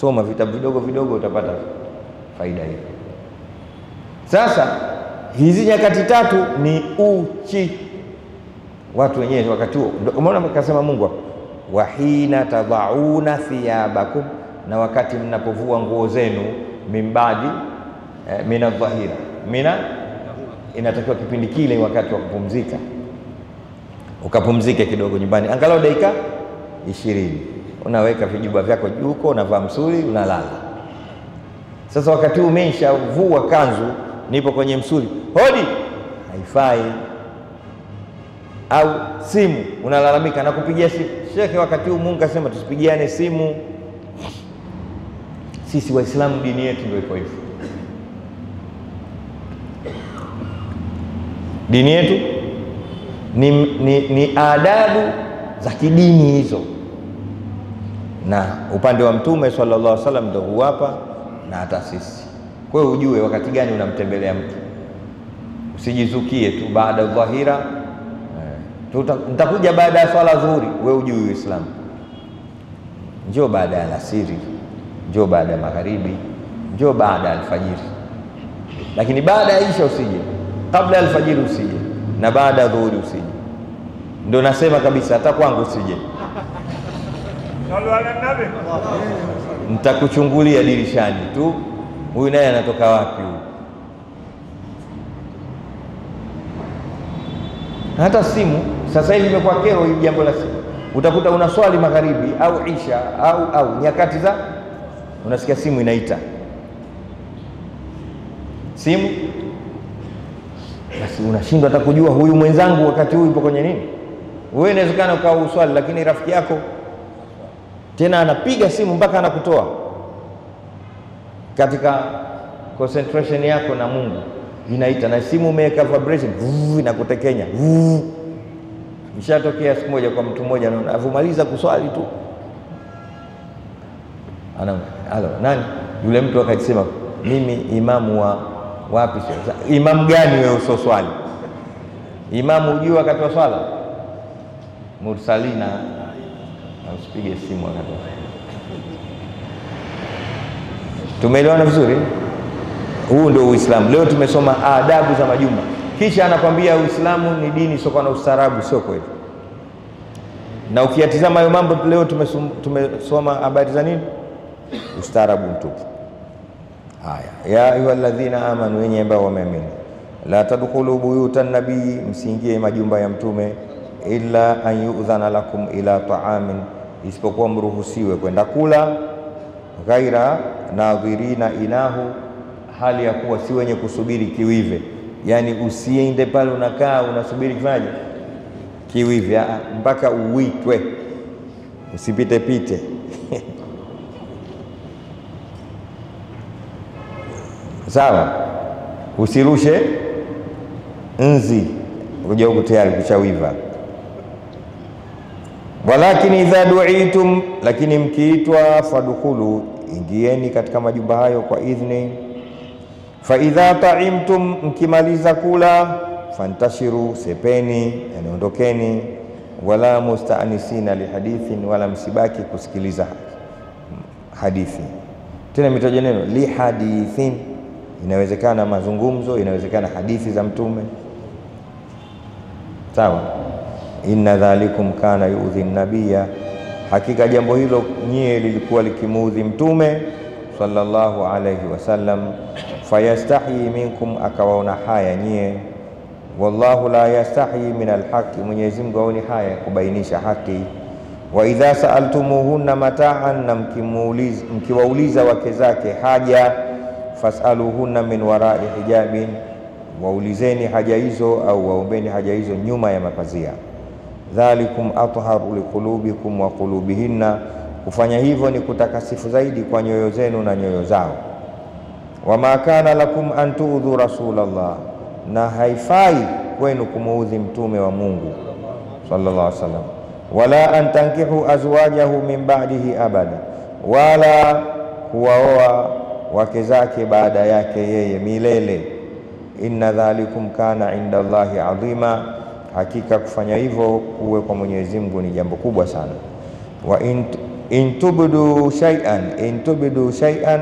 soma vitabu vidogo vidogo, utapata faida hiyo. Sasa hizi nyakati tatu ni uchi watu wenyewe wakati huo. Umeona kasema Mungu hapo, wahina tadhauna thiabakum, na wakati mnapovua nguo zenu, mimbadi eh, mina dhahira mina, inatakiwa kipindi kile wakati wa kupumzika, ukapumzike kidogo nyumbani, angalau dakika ishirini, unaweka vijuba vyako juu huko, unavaa msuri, unalala. Sasa wakati huu umeshavua kanzu, nipo kwenye msuri, hodi, haifai. Au simu. Unalalamika nakupigia simu shekhe. Wakati huu Mungu kasema tusipigiane simu. Sisi Waislamu dini yetu ndio iko hivyo, dini yetu ni, ni, ni adabu za kidini hizo, na upande wa Mtume sallallahu alaihi wasallam ndio huwapa na hata sisi. Kwa hiyo ujue wakati gani unamtembelea mtu, usijizukie tu baada ya dhahira. Nitakuja baada ya swala zuri we ujui Uislamu. Njoo baada ya alasiri, njoo baada ya magharibi, njoo baada ya alfajiri, lakini baada ya isha usije, kabla ya alfajiri usije, na baada ya dhuhuri usije. Ndio nasema kabisa, hata kwangu usije, nitakuchungulia dirishani tu, huyu naye anatoka wapi huyu hata simu sasa hivi imekuwa kero hili jambo la simu. Utakuta una swali magharibi au isha au au nyakati za, unasikia simu inaita, simu? Basi, unashindwa hata kujua huyu mwenzangu wakati huu yupo kwenye nini. Wewe inawezekana ukawa uswali, lakini rafiki yako tena anapiga simu mpaka anakutoa katika concentration yako na Mungu. Inaita na simu umeweka vibration inakutekenya. Ishatokea siku moja kwa mtu mmoja, avumaliza kuswali tu, ana halo, nani yule mtu akasema, mimi imamu wa wapi? Imamu gani wewe swali? Imamu ujua wakati wa swala mursalina, amsipige simu wakati wa Tumeelewana vizuri? Huu ndio Uislamu. Leo tumesoma adabu za majumba, kisha anakwambia Uislamu ni dini isiokuwa na ustaarabu. Sio kweli. Na ukiatizama hayo mambo leo tumesoma habari za nini? Ustaarabu mtupu. Haya, ya ayuha alladhina amanu, wenye ambao wameamini, la tadkhulu buyuta nabii, msiingie majumba ya mtume, illa an yu'dhana lakum ila taamin, isipokuwa mruhusiwe kwenda kula, ghaira nadhirina inahu hali ya kuwa si wenye kusubiri kiwive, Yani usiende pale unakaa unasubiri kifaje kiwive, mpaka uwitwe, usipite sawa. Usirushe nzi kuja huku tayari kushawiva. Walakini idha duitum, lakini mkiitwa, fadkhulu, ingieni katika majumba hayo kwa idhni faidha taimtum, mkimaliza kula, fantashiru, sepeni, yaniondokeni wala mustaanisina lihadithin, wala msibaki kusikiliza hadithi. Tena mitaja neno lihadithin, inawezekana mazungumzo, inawezekana hadithi za Mtume. Sawa, inna dhalikum kana yuudhi nabiya, hakika jambo hilo nyie lilikuwa likimuudhi Mtume sallallahu alayhi wasallam fayastahi minkum, akawaona haya nyie. Wallahu la yastahi min alhaqi, Mwenyezi Mungu aoni haya kubainisha haki. Wa idha saaltumuhunna mataan, na mkiwauliza wake zake haja, fasaluhunna min warai hijabin, waulizeni haja hizo au waombeni haja hizo nyuma ya mapazia. Dhalikum atharu liqulubikum wa qulubihinna, kufanya hivyo ni kutakasifu zaidi kwa nyoyo zenu na nyoyo zao. Wama kana lakum an tuudhu rasulallah, na haifai kwenu kumuudhi mtume wa Mungu sallallahu alaihi wasallam. Wala an tankihu azwajahu min ba'dihi abada, wala kuwaoa wake zake baada yake yeye milele. Inna dhalikum kana inda Allahi adhima, hakika kufanya hivyo kuwe kwa Mwenyezi Mungu ni jambo kubwa sana. Wa in intubdu shay'an, intubdu shay'an,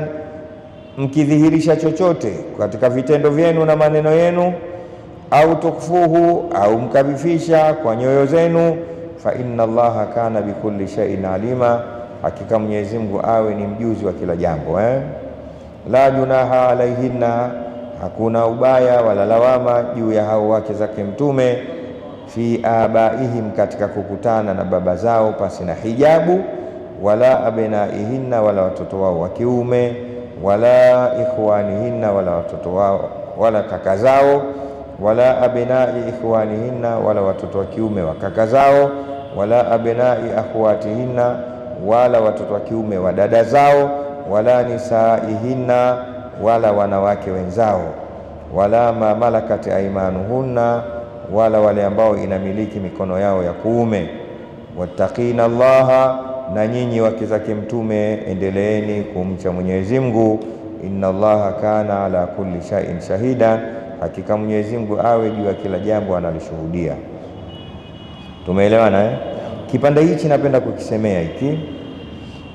mkidhihirisha chochote katika vitendo vyenu na maneno yenu, au tukfuhu, au mkavifisha kwa nyoyo zenu, fa inna Allaha kana bikulli shay'in alima, hakika Mwenyezi Mungu awe ni mjuzi wa kila jambo eh? La junaha alaihinna, hakuna ubaya wala lawama juu ya hao wake zake Mtume, fi abaihim, katika kukutana na baba zao pasi na hijabu, wala abnaihinna, wala watoto wao wa kiume, wala ikhwanihinna, wala watoto wao wala kaka zao, wala abnai ikhwanihinna, wala watoto wa kiume wa kaka zao, wala abnai akhwatihinna, wala watoto wa kiume wa dada zao, wala nisaihinna, wala wanawake wenzao, wala ma malakat aimanuhunna, wala wale ambao inamiliki mikono yao ya kuume. Wattaqina Allaha, na nyinyi wake zake Mtume endeleeni kumcha Mwenyezi Mungu. Inna Allaha kana ala kulli shay'in shahida, hakika Mwenyezi Mungu awe juu ya kila jambo analishuhudia. Tumeelewana eh? Kipande hichi napenda kukisemea hiki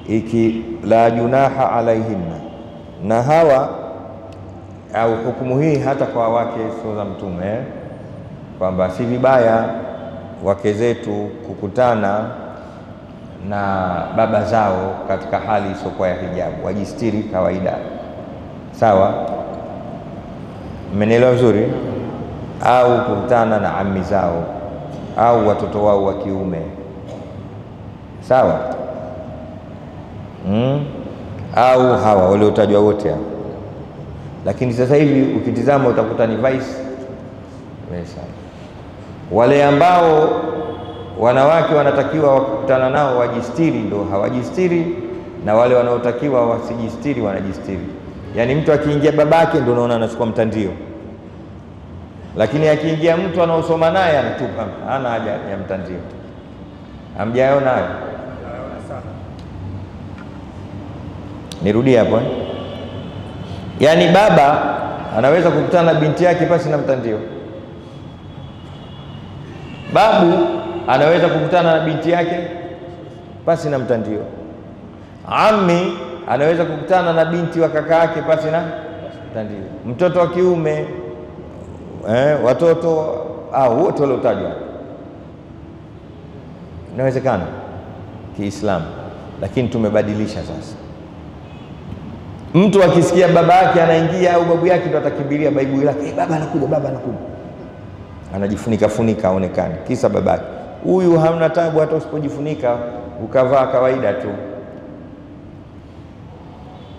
iki la junaha alaihinna, na hawa au hukumu hii hata kwa wake sio za Mtume eh? kwamba si vibaya wake zetu kukutana na baba zao katika hali isiyokuwa ya hijabu, wajistiri kawaida, sawa. Mmenielewa vizuri? Au kukutana na ami zao au watoto wao wa kiume, sawa mm? au hawa waliotajwa wote hapo. Lakini sasa hivi ukitizama utakuta ni vice versa. Wale ambao wanawake wanatakiwa wakutana nao wajistiri, ndo hawajistiri, na wale wanaotakiwa wasijistiri wanajistiri. Yaani mtu akiingia babake ndo unaona anachukua mtandio, lakini akiingia mtu anaosoma naye anatupa, hana haja ya mtandio. Hamjaona hayo? Nirudie hapo eh? Yaani baba anaweza kukutana na binti yake pasi na mtandio. Babu anaweza kukutana na binti yake pasi na mtandio. Ami anaweza kukutana na binti wa kaka yake pasi na mtandio. Mtoto wa kiume eh, watoto au wote waliotajwa, inawezekana Kiislamu, lakini tumebadilisha sasa. Mtu akisikia baba yake anaingia au babu yake ndo atakimbilia baibui lake, hey, baba anakuja, baba anakuja, anajifunika funika aonekane, kisa babake. Huyu hamna tabu, hata usipojifunika ukavaa kawaida tu.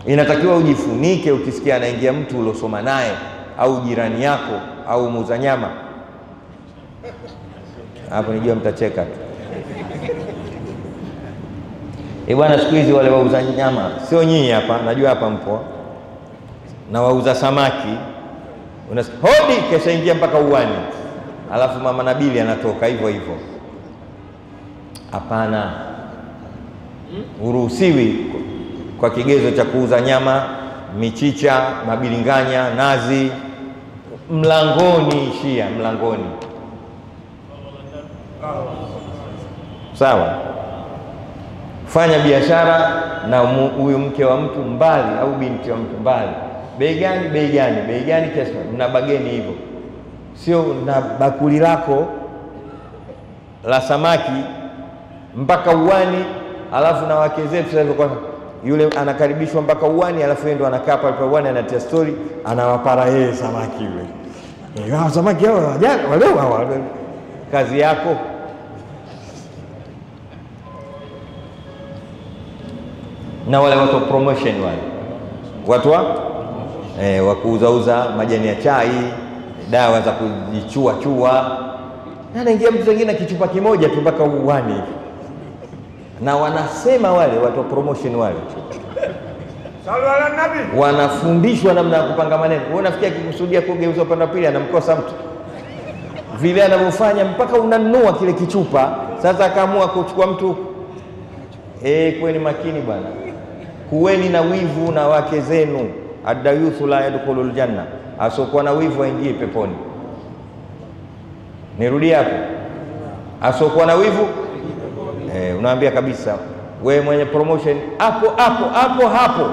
Inatakiwa ujifunike ukisikia anaingia mtu uliosoma naye au jirani yako au muuza nyama. Hapo nijua mtacheka tu. E bwana, siku hizi wale wauza nyama. Sio nyinyi hapa, najua hapa mpo. Na wauza samaki, unasikia hodi, kesha ingia mpaka uwani, alafu mama Nabili anatoka hivyo hivyo. Hapana, uruhusiwi kwa kigezo cha kuuza nyama, michicha, mabilinganya, nazi, mlangoni, ishia mlangoni, sawa fanya biashara na huyu mke wa mtu mbali au binti wa mtu mbali, bei gani? Bei gani? Bei gani? kiasi mna bageni hivyo, sio na bakuli lako la samaki mpaka uwani, alafu na wake zetu sasa kwa yule anakaribishwa mpaka uwani, alafu yeye ndo anakaa pale pale uwani, anatia stori, anawapara yeye samaki yule eh, samaki hao wajana wale wale, kazi yako na wale watu wa promotion wale. Watu wa? Eh, wa kuuzauza majani ya chai, dawa za kujichua chua, na anaingia mtu mwingine kichupa kimoja tu mpaka uwani hivi, na wanasema wale watu wa promotion wale. Wanafundishwa namna ya kupanga maneno. Wewe unafikia akikusudia kugeuza upande wa pili anamkosa mtu. Vile anavyofanya mpaka unanua kile kichupa. Sasa akaamua kuchukua mtu eh, kweni makini bwana, kuweni na wivu na wake zenu. Adayuthu la yadkhulul janna, asiokuwa na wivu aingie peponi. Nirudie hapo, asiokuwa na wivu eh, unaambia kabisa we mwenye promotion hapo hapo hapo hapo.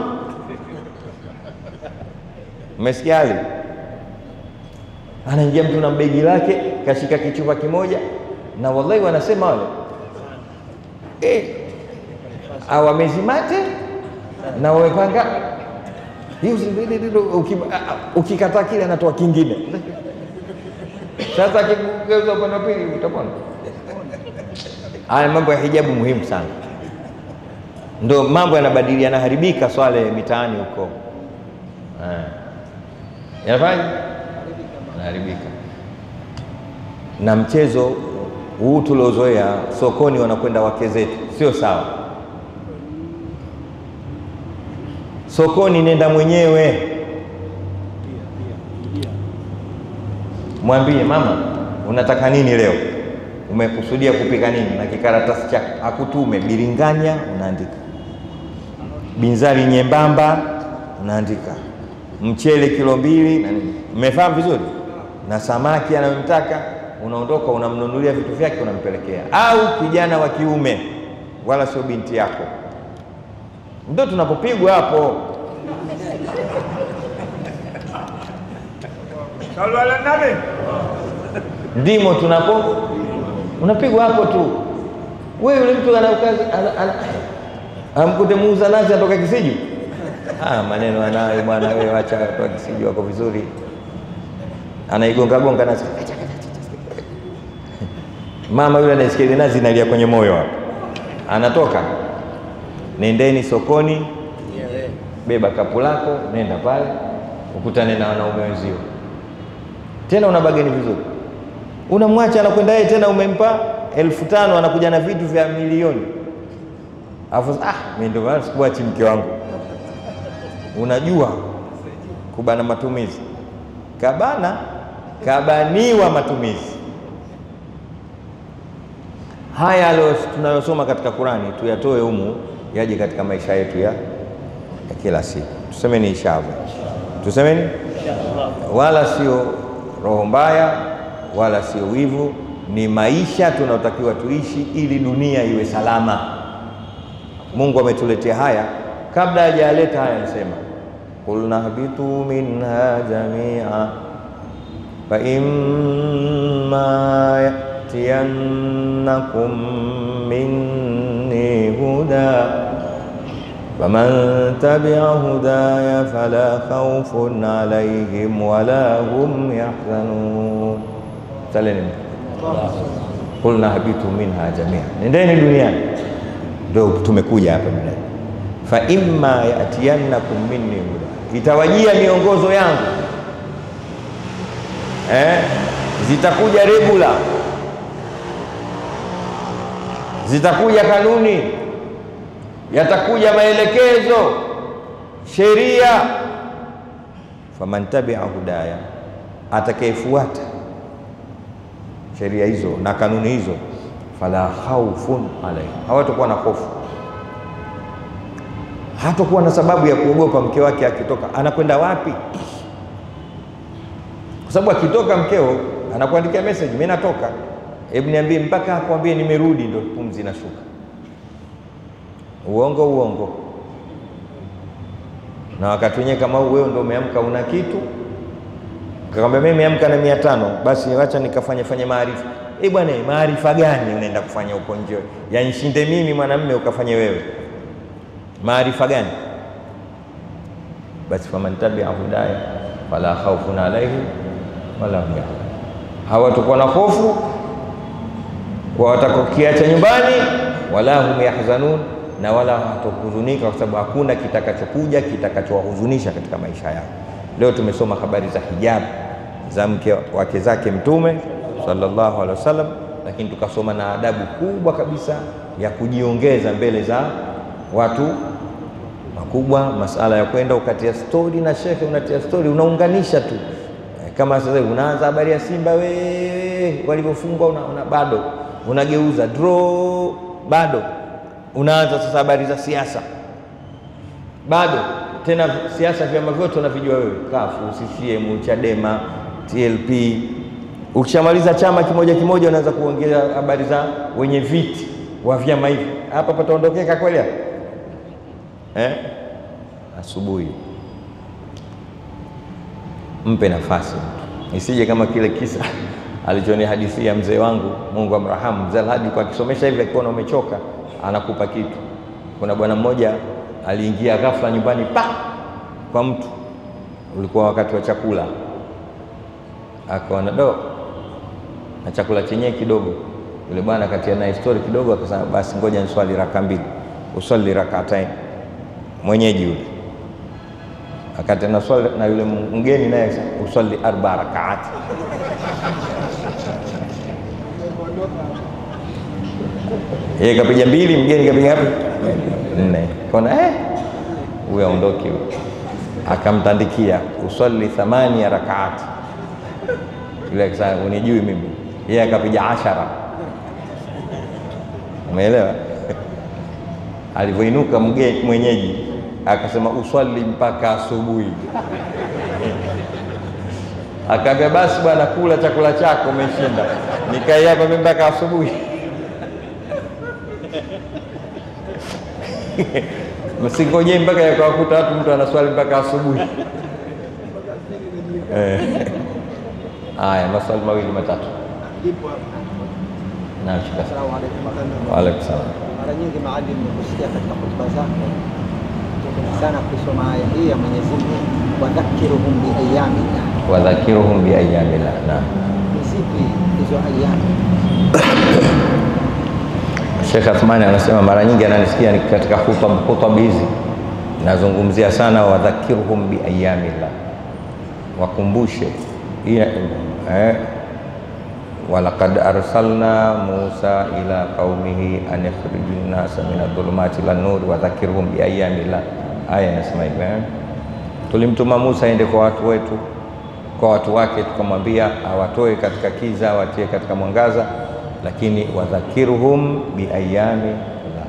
Mmesikia hali? Anaingia mtu na begi lake kashika kichupa kimoja, na wallahi wanasema wale eh, awamezimate na wamepanga ukikataa kile anatoa kingine. Sasa akigeuza upande wa pili utapona. Haya mambo ya hijabu muhimu sana, ndo mambo yanabadili, yanaharibika swale mitaani huko, yanafanya yanaharibika. Na mchezo huu tuliozoea sokoni, wanakwenda wake zetu, sio sawa. Sokoni nenda mwenyewe, mwambie mama, unataka nini leo? Umekusudia kupika nini? Na kikaratasi chako akutume biringanya, unaandika binzari nyembamba, unaandika mchele kilo mbili na nini. Mmefahamu vizuri? Na samaki anayomtaka unaondoka, unamnunulia vitu vyake, unampelekea. Au kijana wa kiume, wala sio binti yako ndo tunapopigwa hapo. Ndimo tunapo unapigwa hapo tu. Wewe yule mtu ana kazi amkute muuza nazi atoka Kisiju. Ah, maneno anayo bwana, wewe acha toka Kisiju wako vizuri, anaigonga gonga nazi. Mama yule anaisikia nazi inalia kwenye moyo hapo, anatoka Nendeni sokoni, beba kapu lako, nenda pale ukutane na wanaume wenzio, tena una bageni vizuri, unamwacha anakwenda yeye, tena umempa elfu tano anakuja na vitu vya milioni, afu ah, mimi ndio maana sikuachi mke wangu. Unajua kubana matumizi, kabana kabaniwa matumizi. Haya tunayosoma katika Qurani tuyatoe humu yaje katika maisha yetu ya, ya kila siku. Tusemeni inshallah, tusemeni wala sio roho mbaya wala sio wivu, ni maisha tunaotakiwa tuishi ili dunia iwe salama. Mungu ametuletea haya, kabla hajaleta haya anasema qulna nahbitu minha jamia fa imma yatiyannakum minni huda faman tabia hudaya fala khawfun alayhim wala hum yahzanun. Saleni qul habitu minha jamia, nendeni duniani, ndio tumekuja hapa duniani. Fa imma yatiyannakum minni huda, itawajia miongozo yangu. Eh, zitakuja regula. Zitakuja kanuni, yatakuja maelekezo, sheria. Faman tabia hudaya, atakayefuata sheria hizo na kanuni hizo, fala khaufun alayhi, hawatakuwa na hofu, hatakuwa na sababu ya kuogopa mke wake akitoka. Anakwenda wapi? Kwa sababu akitoka mkeo anakuandikia message, mimi natoka Hebu niambie mpaka akwambie nimerudi, ndio pumzi inashuka. Uongo uongo. Na wakati wenyewe kama wewe ndio umeamka una kitu, kakwambia mimi nimeamka na mia tano, basi wacha nikafanye fanye maarifa. Eh bwana, maarifa gani unaenda kufanya huko nje? Yanishinde mimi mwanamme ukafanye wewe, maarifa gani? Basi faman tabia hudaya fala khaufun alaihim wala hum yahzanun, hawatakuwa na hofu kwa watakokiacha nyumbani, wala hum yahzanun, na wala hatokuhuzunika kwa sababu hakuna kitakachokuja kitakachowahuzunisha katika maisha yao. Leo tumesoma habari za hijab za mke wake zake Mtume sallallahu alaihi wasallam, lakini tukasoma na adabu kubwa kabisa ya kujiongeza mbele za watu makubwa, masala ya kwenda ukatia stori na shekhe, unatia stori, unaunganisha tu kama sasa unaanza habari ya Simba we walivyofungwa, una, una bado unageuza draw, bado unaanza sasa habari za siasa, bado tena siasa, vyama vyote unavijua wewe, kafu CCM, Chadema, TLP. Ukishamaliza chama kimoja kimoja, unaanza kuongea habari za wenye viti wa vyama hivi. Hapa pataondokeka kweli hapa? eh? Asubuhi. Mpe nafasi mtu, isije kama kile kisa alichonihadithia mzee wangu, Mungu amrahamu, mzee Alhaji, kwa akisomesha hivi akiona umechoka anakupa kitu. Kuna bwana mmoja aliingia ghafla nyumbani pa kwa mtu, ulikuwa wakati wa chakula, akaona do na chakula chenyewe kidogo. Yule bwana akatia naye story kidogo, akasema basi ngoja niswali raka mbili, uswali rakataini. Mwenyeji yule akati na swali na yule mgeni naye uswali arba rakaati. Yeye kapiga mbili, mgeni kapiga ngapi? Nne. Kona eh, huyu aondoke huyu. Akamtandikia uswali thamani ya rakaati. Yule akasema unijui mimi. Yeye akapiga ashara. Umeelewa? Alivyoinuka mwenyeji akasema uswali mpaka asubuhi. Akaambia basi bwana, kula chakula chako, umeshinda. Nikae hapa mimi mpaka asubuhi. Msingojee mpaka yakawakuta watu mtu anaswali mpaka asubuhi. Eh. Haya, maswali mawili matatu. Waalaikum salaam. Mara nyingi maalim nimekusikia katika hotuba zako sana kusoma aya hii ya Mwenyezi Mungu, wadhakiruhum. Wadhakiruhum. Naam. Ni zipi hizo ayami? Sheikh Athmani anasema mara nyingi ananisikia ni katika hutuba hizi nazungumzia sana wadhakiruhum biayamillah, wakumbushe eh, walaqad arsalna Musa ila qaumihi an ikhrijin nasa min adh-dhulumati ila nur wadhakirhum biayamillah. Aya inasema hivyo eh? Tulimtuma Musa aende kwa watu wetu, kwa watu wake, tukamwambia awatoe katika kiza, awatie katika mwangaza, lakini wadhakiruhum biayami la,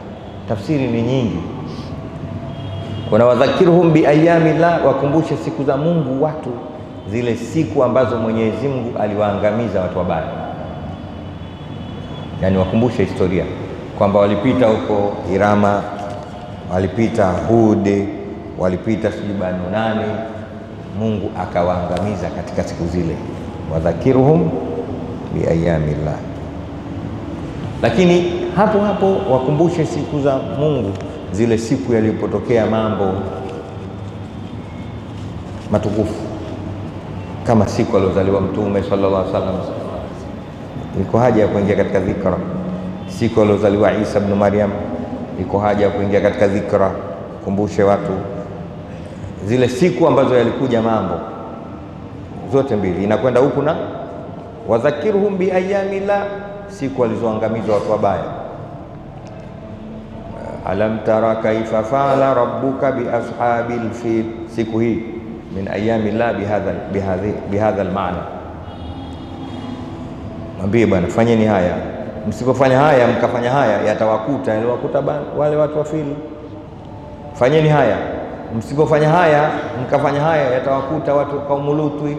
Tafsiri ni nyingi. Kuna wadhakiruhum biayami la, wakumbushe siku za Mungu watu, zile siku ambazo Mwenyezi Mungu aliwaangamiza watu wabaya, Yani wakumbushe historia kwamba walipita huko Irama, walipita Hud, walipita sijui Banu Mungu akawaangamiza katika siku zile. Wadhakiruhum biayami llah lakini hapo hapo wakumbushe siku za Mungu, zile siku yalipotokea mambo matukufu kama siku aliozaliwa Mtume sallallahu alaihi wasallam. Iko haja ya kuingia katika dhikra. Siku aliozaliwa Isa ibn Maryam, iko haja ya kuingia katika dhikra. Kumbushe watu zile siku ambazo yalikuja mambo zote mbili, inakwenda huku na wadhakiruhum biayamillah siku walizoangamizwa watu wabaya. Alam tara kaifa faala rabbuka biashabil fil, siku hii min ayami llah bihadha almaana. Mwambie bwana, fanyeni haya, msipofanya haya mkafanya haya yatawakuta yaliwakuta wale watu wa fili. Fanyeni haya, msipofanya haya mkafanya haya yatawakuta watu kaumu Lutwi.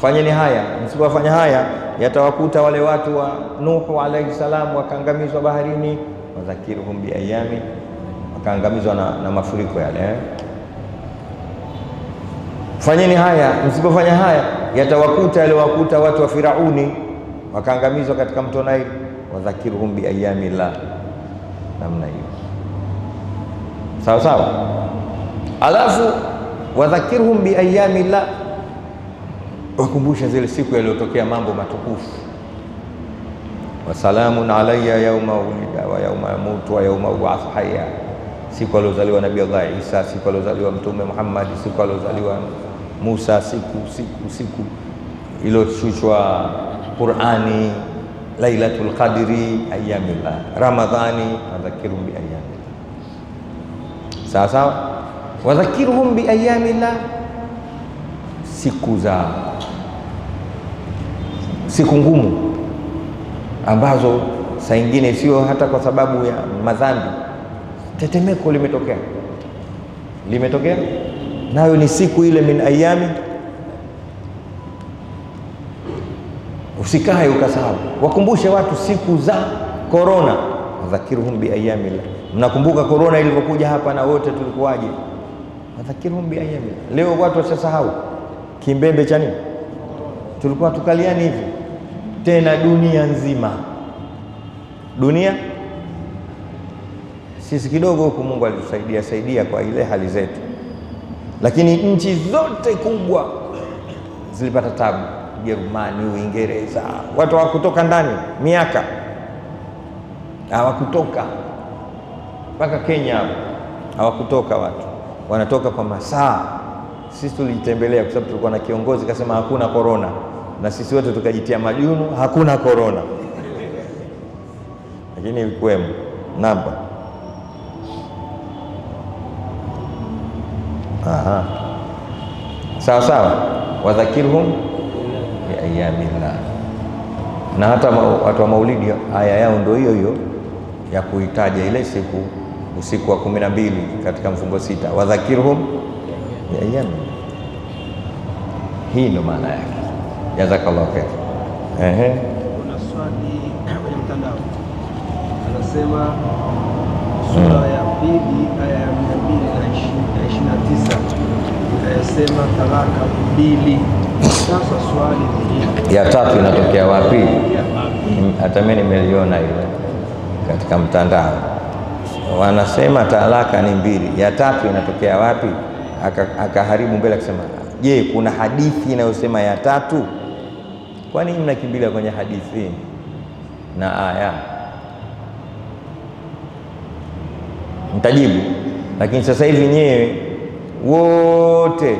Fanyeni haya, msipofanya haya yatawakuta wale watu wa Nuhu alayhi salam wakaangamizwa baharini. Wadhakiruhum biayami, wakaangamizwa na, na mafuriko yale? Fanyeni haya, msipofanya haya yatawakuta yaliwakuta watu wa Firauni wakaangamizwa katika mto Naili. Wadhakiruhum biayami llah, namna hiyo sawa sawa. Alafu wadhakiruhum biayami llah wakumbusha zile siku yaliyotokea mambo matukufu. Wasalamun alayya yauma ulida wa yauma yamutu wa yauma ubathu hayya, siku aliozaliwa Nabii Allah Isa, siku aliozaliwa Mtume Muhammad, siku aliozaliwa Musa, siku siku siku iliyoshushwa Qurani, Lailatul Qadri, ayamillah, Ramadhani, wadhakiruhum bi ayamillah. Sawa sawa, wadhakiruhum bi ayamillah, siku za siku ngumu ambazo saa ingine sio hata kwa sababu ya madhambi. Tetemeko limetokea, limetokea nayo ni siku ile min ayami. Usikae ukasahau, wakumbushe watu siku za korona, wadhakiruhum biayamillah. Mnakumbuka korona ilivyokuja hapa na wote tulikuwaje? Wadhakiruhum biayamillah. Leo watu washasahau kimbembe cha nini tulikuwa tukaliani hivi tena dunia nzima, dunia? Sisi kidogo huku Mungu alitusaidia saidia kwa ile hali zetu, lakini nchi zote kubwa zilipata tabu. Ujerumani, Uingereza, watu hawakutoka ndani. Miaka, hawakutoka. Mpaka Kenya hawakutoka, watu. Wanatoka kwa masaa. Sisi tulijitembelea kwa sababu tulikuwa na kiongozi kasema hakuna korona, na sisi wote tukajitia majunu, hakuna korona, lakini ilikuwemo namba Aha. Sawa sawa, wadhakirhum biayamillah. Na hata watu wa maulidi aya yao ndio hiyo hiyo ya kuitaja ile siku usiku wa kumi na mbili katika mfungo sita, wadhakirhum biayamillah. Hii ndio maana yake. Jazakallahu khair. Ehe. Kuna swali kwenye mtandao anasema, sura ya pili aya ya mia mbili na ishirini na tisa inayosema talaka mbili. Sasa swali ni Ya tatu inatokea wapi? Mm, Hata mimi nimeliona ile katika mtandao, wanasema talaka ni mbili, ya tatu inatokea wapi? Aka- Akaharibu mbele akisema, je, kuna hadithi inayosema ya tatu? Kwani mnakimbilia kwenye hadithi na aya? Mtajibu, lakini sasa hivi nyewe wote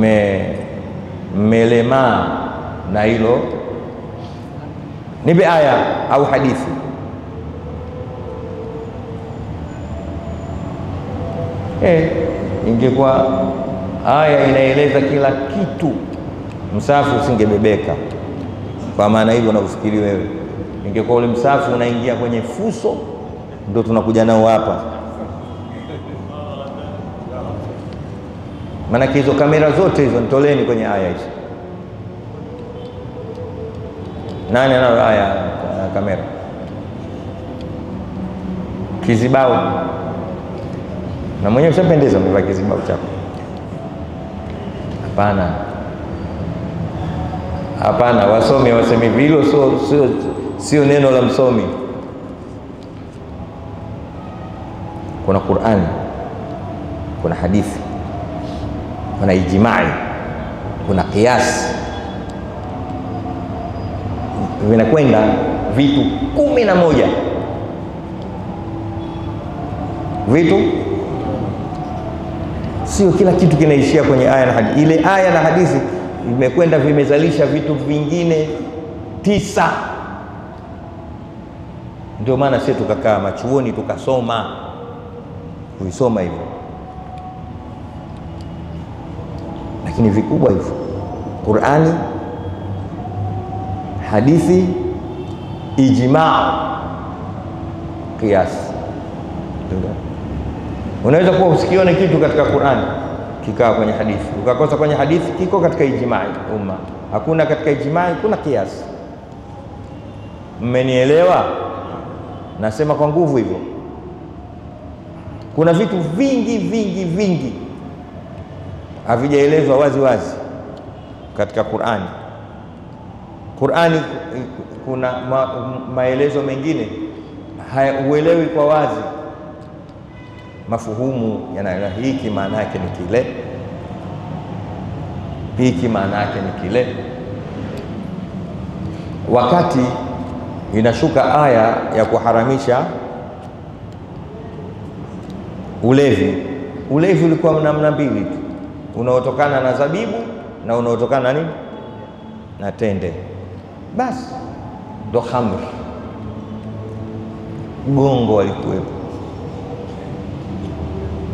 me mmelemaa na hilo. Nipe aya au hadithi. Eh, ingekuwa aya inaeleza kila kitu, msafu usingebebeka kwa maana hivyo unavyofikiri wewe. Ingekuwa ule msafu unaingia kwenye fuso, ndio tunakuja nao hapa. Maanake hizo kamera zote hizo nitoleni kwenye aya hizo. Nani anayo aya ya kamera? Kizibao na mwenyewe ushapendeza, umevaa kizibao chako. Hapana, hapana, wasomi wasemi hilo, sio sio sio neno la msomi. Kuna Qur'ani, kuna hadithi kuna ijimai, kuna kiasi, vinakwenda vitu kumi na moja. Vitu, sio kila kitu kinaishia kwenye aya na hadithi. Ile aya na hadithi vimekwenda vimezalisha vitu vingine tisa. Ndio maana sisi tukakaa machuoni tukasoma kuisoma hivyo lakini vikubwa hivyo Qurani, hadithi, ijmaa, kiasi. Unaweza kuwa usikione kitu katika Qurani kikaa kwenye hadithi, ukakosa kwenye hadithi, kiko katika ijmai umma, hakuna katika ijmai, kuna kiasi. Mmenielewa? Nasema kwa nguvu hivyo. Kuna vitu vingi vingi vingi havijaelezwa wazi wazi katika Qur'ani. Qur'ani kuna ma, maelezo mengine hayauelewi kwa wazi, mafuhumu yanaelewa, hiki maana yake ni kile, hiki maana yake ni kile. Wakati inashuka aya ya kuharamisha ulevi, ulevi ulikuwa namna mbili tu unaotokana na zabibu na unaotokana na nini na tende, basi ndo khamr. Gongo walikuwepo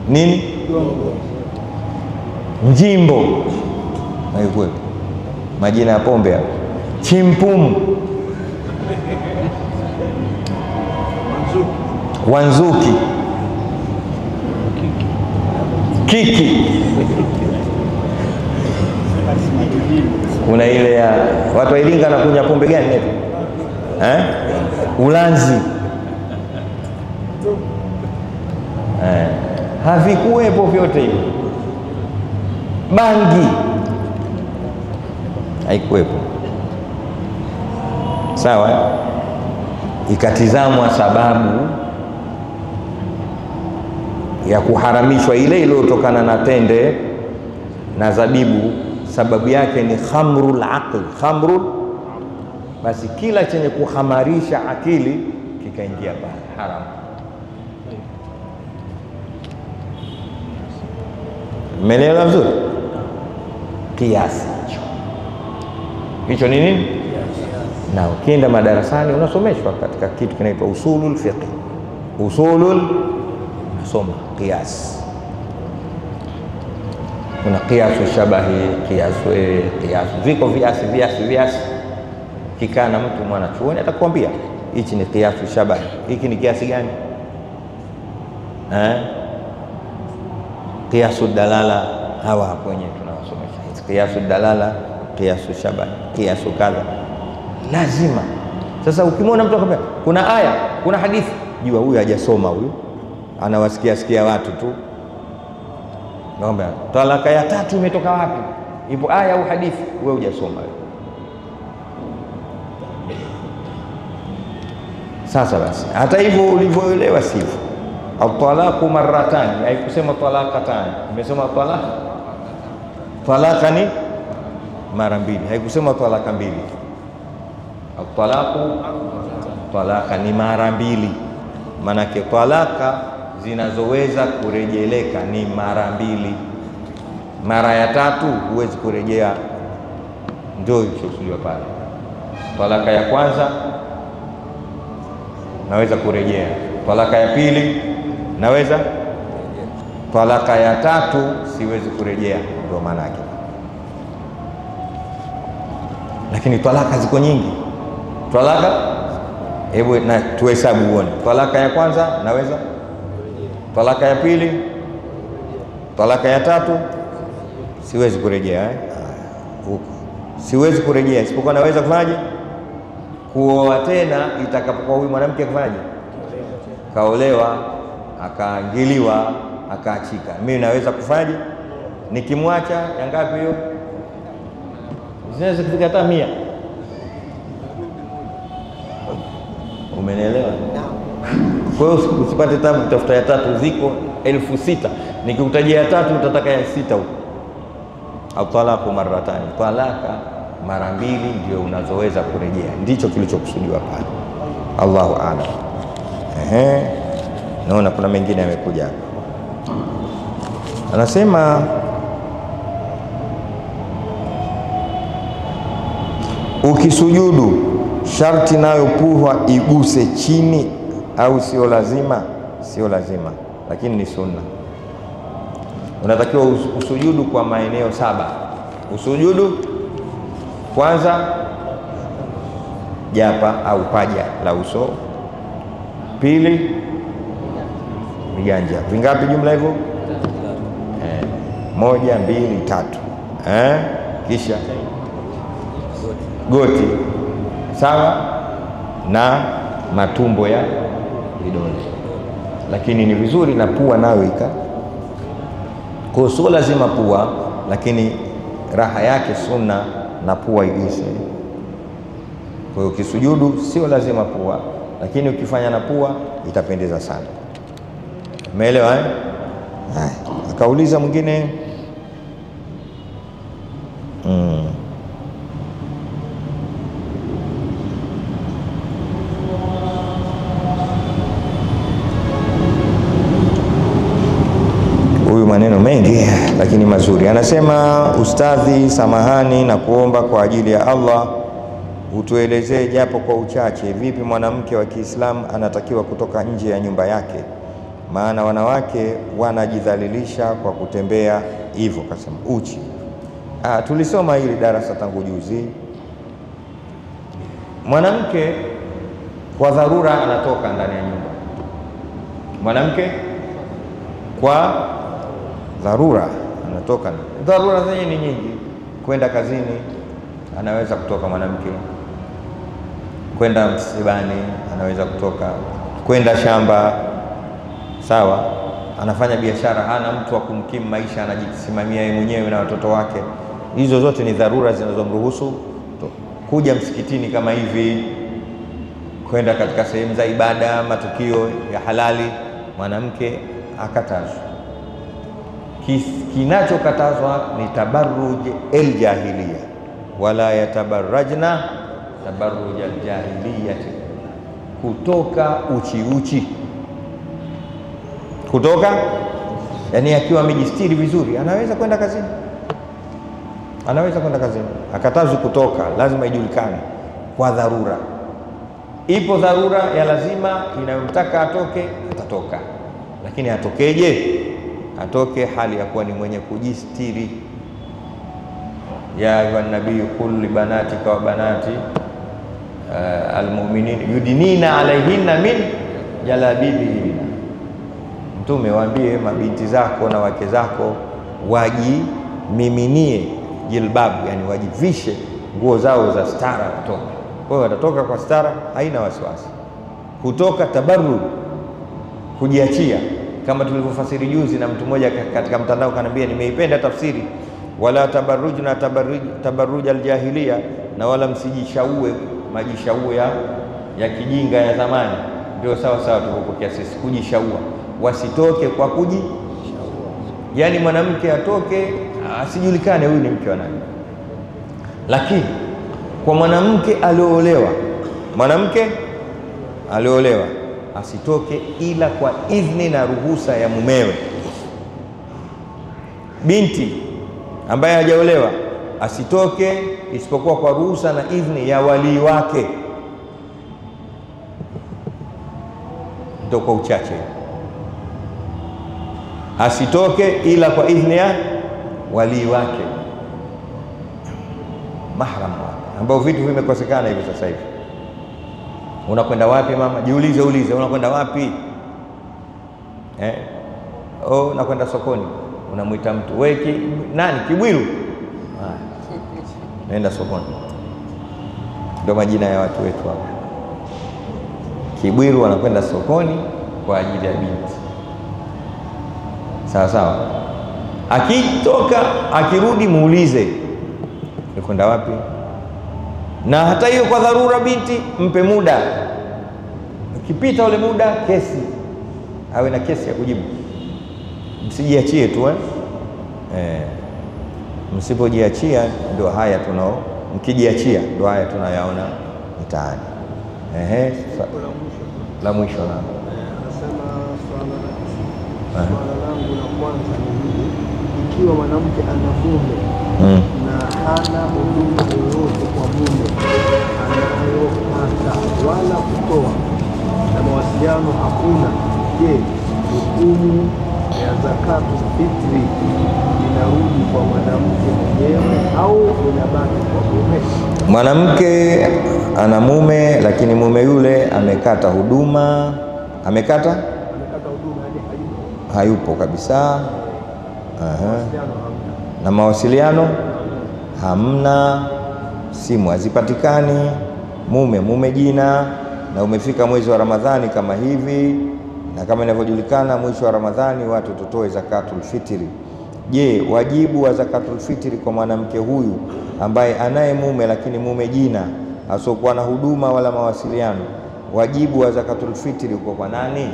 nini, njimbo aikwe majina ya pombe hapo, chimpumu. Wanzuki, kiki. Kuna ile ya watu wailinga na kunya pombe gani eh? Ulanzi. Eh. Havikuwepo vyote hivyo, bangi. Haikuwepo, sawa. Ikatizamwa sababu ya kuharamishwa ile iliyotokana na tende na zabibu, sababu yake ni khamrul aql, khamrul? Basi kila chenye kuhamarisha akili kikaingia haramu. Mmenielewa vizuri? Kiasi hicho hicho ni nini? Na ukienda madarasani unasomeshwa katika kitu kinaitwa usulul fiqh, usulul? Unasoma qiyas. Kuna qiyasu shabahi, eh, qiyasu, viko viasi viasi viasi kikaa na mtu mwana chuoni atakwambia hichi ni kiasu shabahi, hiki ni kiasi gani eh? Kiasu dalala, hawa hapo wenyewe tunawasomesha qiyasu dalala, qiyasu shaba qiyasu kadha, lazima. Sasa ukimwona mtu akwambia kuna aya, kuna hadithi, jua huyu hajasoma, huyu anawasikia sikia watu tu. Naomba talaka ya tatu imetoka wapi? Ipo aya au hadithi? Wewe hujasoma. Sasa basi, hata hivyo ulivyoelewa sivyo. Marratani, haikusema talaqatani, imesema talaka. Talaka ni mara mbili, haikusema talaka mbili. Atalaku talaka ni mara mbili, maanake talaka zinazoweza kurejeleka ni mara mbili. Mara ya tatu huwezi kurejea, ndio ilichokusudiwa pale. Talaka ya kwanza naweza kurejea. Talaka ya pili naweza, talaka ya tatu siwezi kurejea, ndio maana yake. Lakini talaka ziko nyingi. Talaka, hebu na tuhesabu uone. Talaka ya kwanza naweza, talaka ya pili, talaka ya tatu siwezi kurejea eh? Huko siwezi kurejea, isipokuwa naweza kufanyaje? kuoa tena itakapokuwa huyu mwanamke akafanyaje, kaolewa akaangiliwa akaachika. Mimi naweza kufanyaje? Nikimwacha ya ngapi hiyo? Zinaweza kufika hata mia. Umenielewa? Kwa hiyo usipate tabu kutafuta ya tatu, ziko elfu sita. Nikikutajia ya tatu utataka ya sita huko. Atalaku maratani, talaka mara mbili ndio unazoweza kurejea, ndicho kilichokusudiwa pale. Allahu a'lam. Ehe, naona kuna mengine yamekuja hapa, anasema ukisujudu sharti nayo puhwa iguse chini, au sio lazima? Sio lazima, lakini ni sunna. Unatakiwa usujudu kwa maeneo saba. Usujudu kwanza japa au paja la uso. Pili viganja vingapi jumla hivyo? Eh, moja, mbili, tatu eh? Kisha goti sawa na matumbo ya vidole, lakini ni vizuri na pua nayo ika kwa, sio lazima pua, lakini raha yake sunna na pua iguse. Kwa hiyo ukisujudu sio lazima pua, lakini ukifanya na pua itapendeza sana. Umeelewa eh? Akauliza mwingine mm. Huyu maneno mengi lakini mazuri. Anasema, ustadhi, samahani na kuomba kwa ajili ya Allah utuelezee japo kwa uchache, vipi mwanamke wa Kiislamu anatakiwa kutoka nje ya nyumba yake, maana wanawake wanajidhalilisha kwa kutembea hivyo, kasema uchi. Ah, tulisoma hili darasa tangu juzi. Mwanamke kwa dharura anatoka ndani ya nyumba, mwanamke kwa dharura anatoka. Dharura zenye ni nyingi. kwenda kazini anaweza kutoka mwanamke, kwenda msibani anaweza kutoka, kwenda shamba sawa, anafanya biashara, hana mtu wa kumkimu maisha, anajisimamia yeye mwenyewe na watoto wake. Hizo zote ni dharura zinazomruhusu kuja msikitini kama hivi, kwenda katika sehemu za ibada, matukio ya halali, mwanamke akatazwa. Kinachokatazwa ni tabarruj aljahiliya, wala yatabarrajna tabarruj aljahiliyati, kutoka uchi uchi, kutoka yani, akiwa amejistiri vizuri anaweza kwenda kazini, anaweza kwenda kazini. Akatazwi kutoka, lazima ijulikane kwa dharura. Ipo dharura ya lazima inayomtaka atoke, atatoka, lakini atokeje? Atoke hali ya kuwa ni mwenye kujistiri. ya ayuha nabii qul libanatika wa banati uh, almuminin yudinina alaihinna min jalabibihinna, Mtume waambie mabinti zako na wake zako wajimiminie jilbabu, yani wajivishe nguo zao za stara kutoka. Kwa hiyo watatoka kwa stara, haina wasiwasi. Kutoka tabarru, kujiachia, kama tulivyofasiri juzi, na mtu mmoja katika mtandao kaniambia, nimeipenda tafsiri, wala tabarrujna tabarruj aljahiliya, na wala msijishaue majishaue ya, ya kijinga ya zamani. Ndio sawa sawa tulipokea sisi, kujishaua, wasitoke kwa kuji yani mwanamke atoke asijulikane huyu ni mke wa nani. Lakini kwa mwanamke alioolewa, mwanamke alioolewa asitoke ila kwa idhni na ruhusa ya mumewe. Binti ambaye hajaolewa asitoke isipokuwa kwa ruhusa na idhni ya walii wake, ndo kwa uchache asitoke ila kwa idhni ya walii wake, mahram wake, ambao vitu vimekosekana hivi sasa hivi. Unakwenda wapi mama? Jiulize, ulize unakwenda wapi eh? Oh, nakwenda sokoni. Unamwita mtu we ki, nani Kibwiru? Ah, naenda sokoni. Ndio majina ya watu wetu hapa. Kibwiru anakwenda sokoni kwa ajili ya binti sawa sawa. Akitoka akirudi, muulize ulikwenda wapi, na hata hiyo kwa dharura, binti mpe muda. Ukipita ule muda, kesi awe na kesi ya kujibu. Msijiachie tu eh? Eh, msipojiachia ndio haya tunao, mkijiachia ndio haya tunayaona mtaani. Ehe, la mwisho na Anasema swala la Aha. Swala langu la kwanza ni hili, ikiwa mwanamke ana mume mm. na hana huduma yoyote kwa mume anayopata wala kutoa na mawasiliano hakuna, je, hukumu ya zakatu fitri inarudi kwa mwanamke mwenyewe au inabaki kwa mume? Mwanamke ana mume lakini mume yule amekata huduma, amekata hayupo, kabisa. Aha. Na mawasiliano hamna, simu hazipatikani, mume mume jina, na umefika mwezi wa Ramadhani kama hivi, na kama inavyojulikana mwisho wa Ramadhani watu tutoe zakatul fitri. Je, wajibu wa zakatul fitri kwa mwanamke huyu ambaye anaye mume lakini mume jina asiokuwa na huduma wala mawasiliano, wajibu wa zakatul fitri uko kwa nani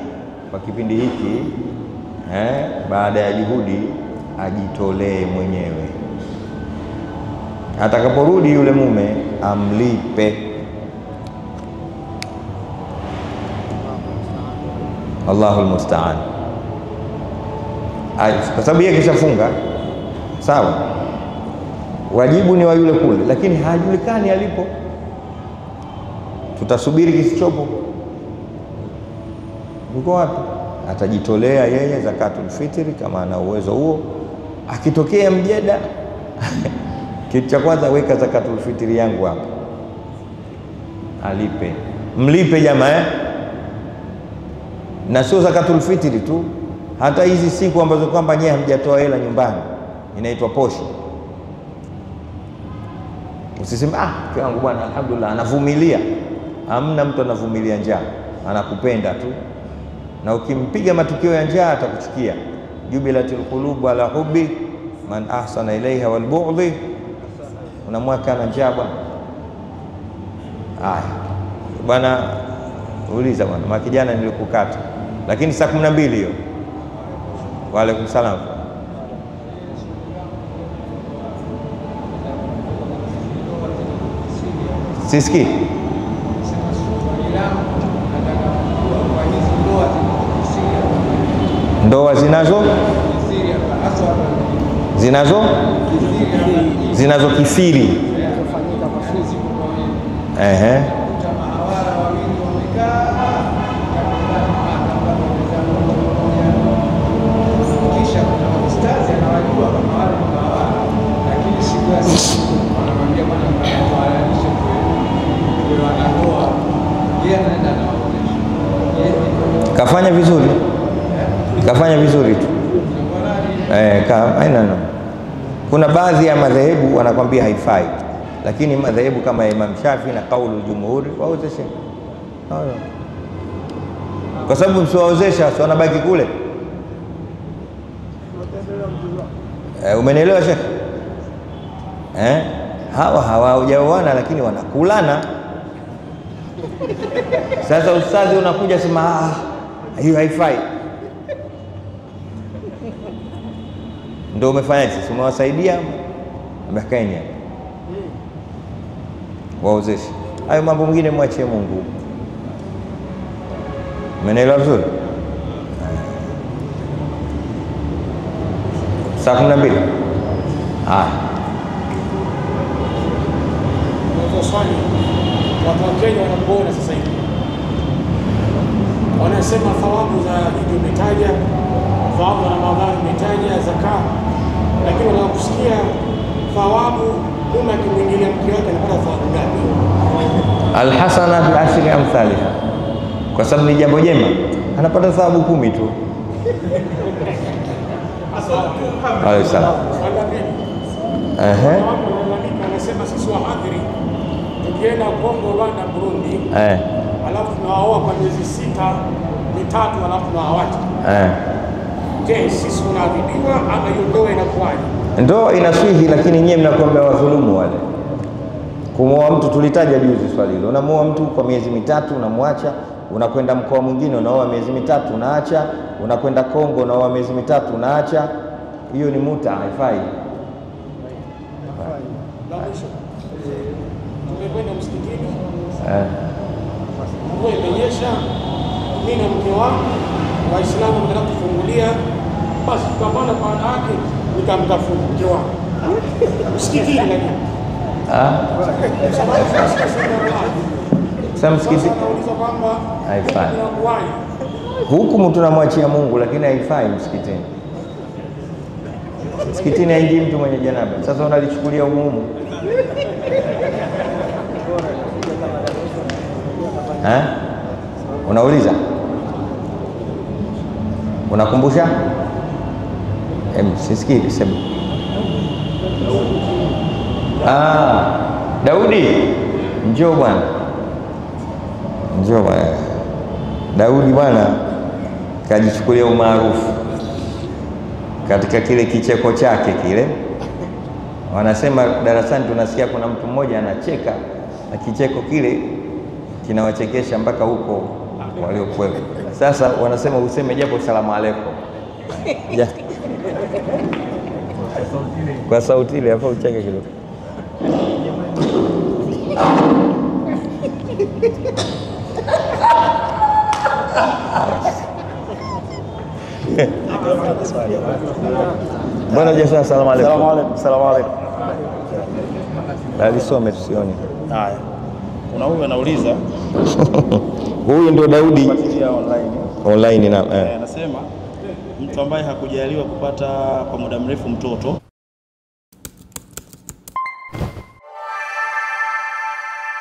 kwa kipindi hiki eh? Baada ya juhudi ajitolee mwenyewe, atakaporudi yule mume amlipe. Allahu almustaan. Ay, Kwa sababu yeye kishafunga sawa, wajibu ni wa yule kule, lakini hajulikani alipo. Tutasubiri kisichopo uko wapi? Atajitolea yeye zakatul fitri kama ana uwezo huo. Akitokea mjeda, kitu cha kwanza weka zakatul fitri yangu hapa, alipe, mlipe jamaa eh? na sio zakatul fitri tu, hata hizi siku ambazo kwamba nyewe hamjatoa hela nyumbani, inaitwa posho. Usiseme ah, mke wangu bwana, alhamdulillah anavumilia. Hamna mtu anavumilia njaa, anakupenda tu, na ukimpiga matukio ya njaa atakuchukia. Jubilatil qulubu ala hubbi man ahsana ilaiha wal bughdi, unamwaka na njaa bwana. Aya bwana, uliza bwana, makijana nilikukata, lakini saa kumi na mbili hiyo. Waalaikum salam. Sisikii ndoa zinazo? Zinazo? Kisiri. Ehe. Kafanya vizuri, kafanya vizuri tu eh, ka, don't know. Kuna baadhi ya madhehebu wanakwambia haifai, lakini madhehebu kama ya Imam Shafi na kaulu jumhuri waozeshe, kwa sababu msiwaozesha si wanabaki kule. Eh, umenielewa Sheikh? Eh? Hawa hawajaoana lakini wanakulana. Sasa ustadhi unakuja sema ah, hiyo haifai. Ndio umefanya sisi, umewasaidia? amekaeni hapa. Waozeshe. Hayo mambo mwingine mwachie Mungu. Umenielewa vizuri? Saa kumi na mbili. Haya. watu wa Kenya wanakuona sasa hivi, wanasema thawabu za Idi umetaja, na madhara mitaji ya zaka, lakini unataka kusikia thawabu mume akimwingilia mke wake anapata thawabu ngapi? Alhasana biashri amthaliha, kwa sababu ni jambo jema, anapata thawabu kumi tu. Alayhi salam. Ehe. Anasema sisi wahadhiri tukienda Kongo, Rwanda, Burundi, Eh. alafu tunawaoa kwa miezi sita mitatu, alafu tunawawacha. Eh. Je, sisi tunaadhibiwa ama hiyo ndoa inakuwaje? Ndo inaswihi, lakini nyie mnakwambia wadhulumu wale. Kumwoa mtu tulitaja juzi swali hilo. Unamuoa mtu kwa miezi mitatu unamwacha, unakwenda mkoa mwingine unaoa miezi mitatu unaacha, unakwenda Kongo unaoa miezi mitatu unaacha. Hiyo ni muta, haifai. Tumekwenda msikitini, Eh. mvua imenyesha, mimi na mke wangu Waislamu nataka kufungulia, basi tukapanda kwa wanawake, nikamtafuta mke wangu msikitini, lakini Ah, sasa msikiti Haifai. hukumu tunamwachia Mungu, lakini haifai msikitini. Msikitini haingii mtu mwenye janaba. Sasa unalichukulia umuhimu? Unauliza, unakumbusha? Em, sisikii sema. Ah, Daudi, njoo bwana, njoo bwana. Daudi bwana kajichukulia umaarufu katika kile kicheko chake kile. Wanasema darasani, tunasikia kuna mtu mmoja anacheka na kicheko kile kinawachekesha mpaka huko waliokuwepo. Sasa wanasema useme japo salamu aleikum ja. Kwa sauti ile afa ucheke kidogo. Bwana Jesu, salamu alaykum. Salamu alaykum. Salamu alaikum. Alisome tusione. Haya, kuna huyu anauliza Huyu ndio Daudi online online na Eh, eh. anasema mtu ambaye hakujaliwa kupata kwa muda mrefu mtoto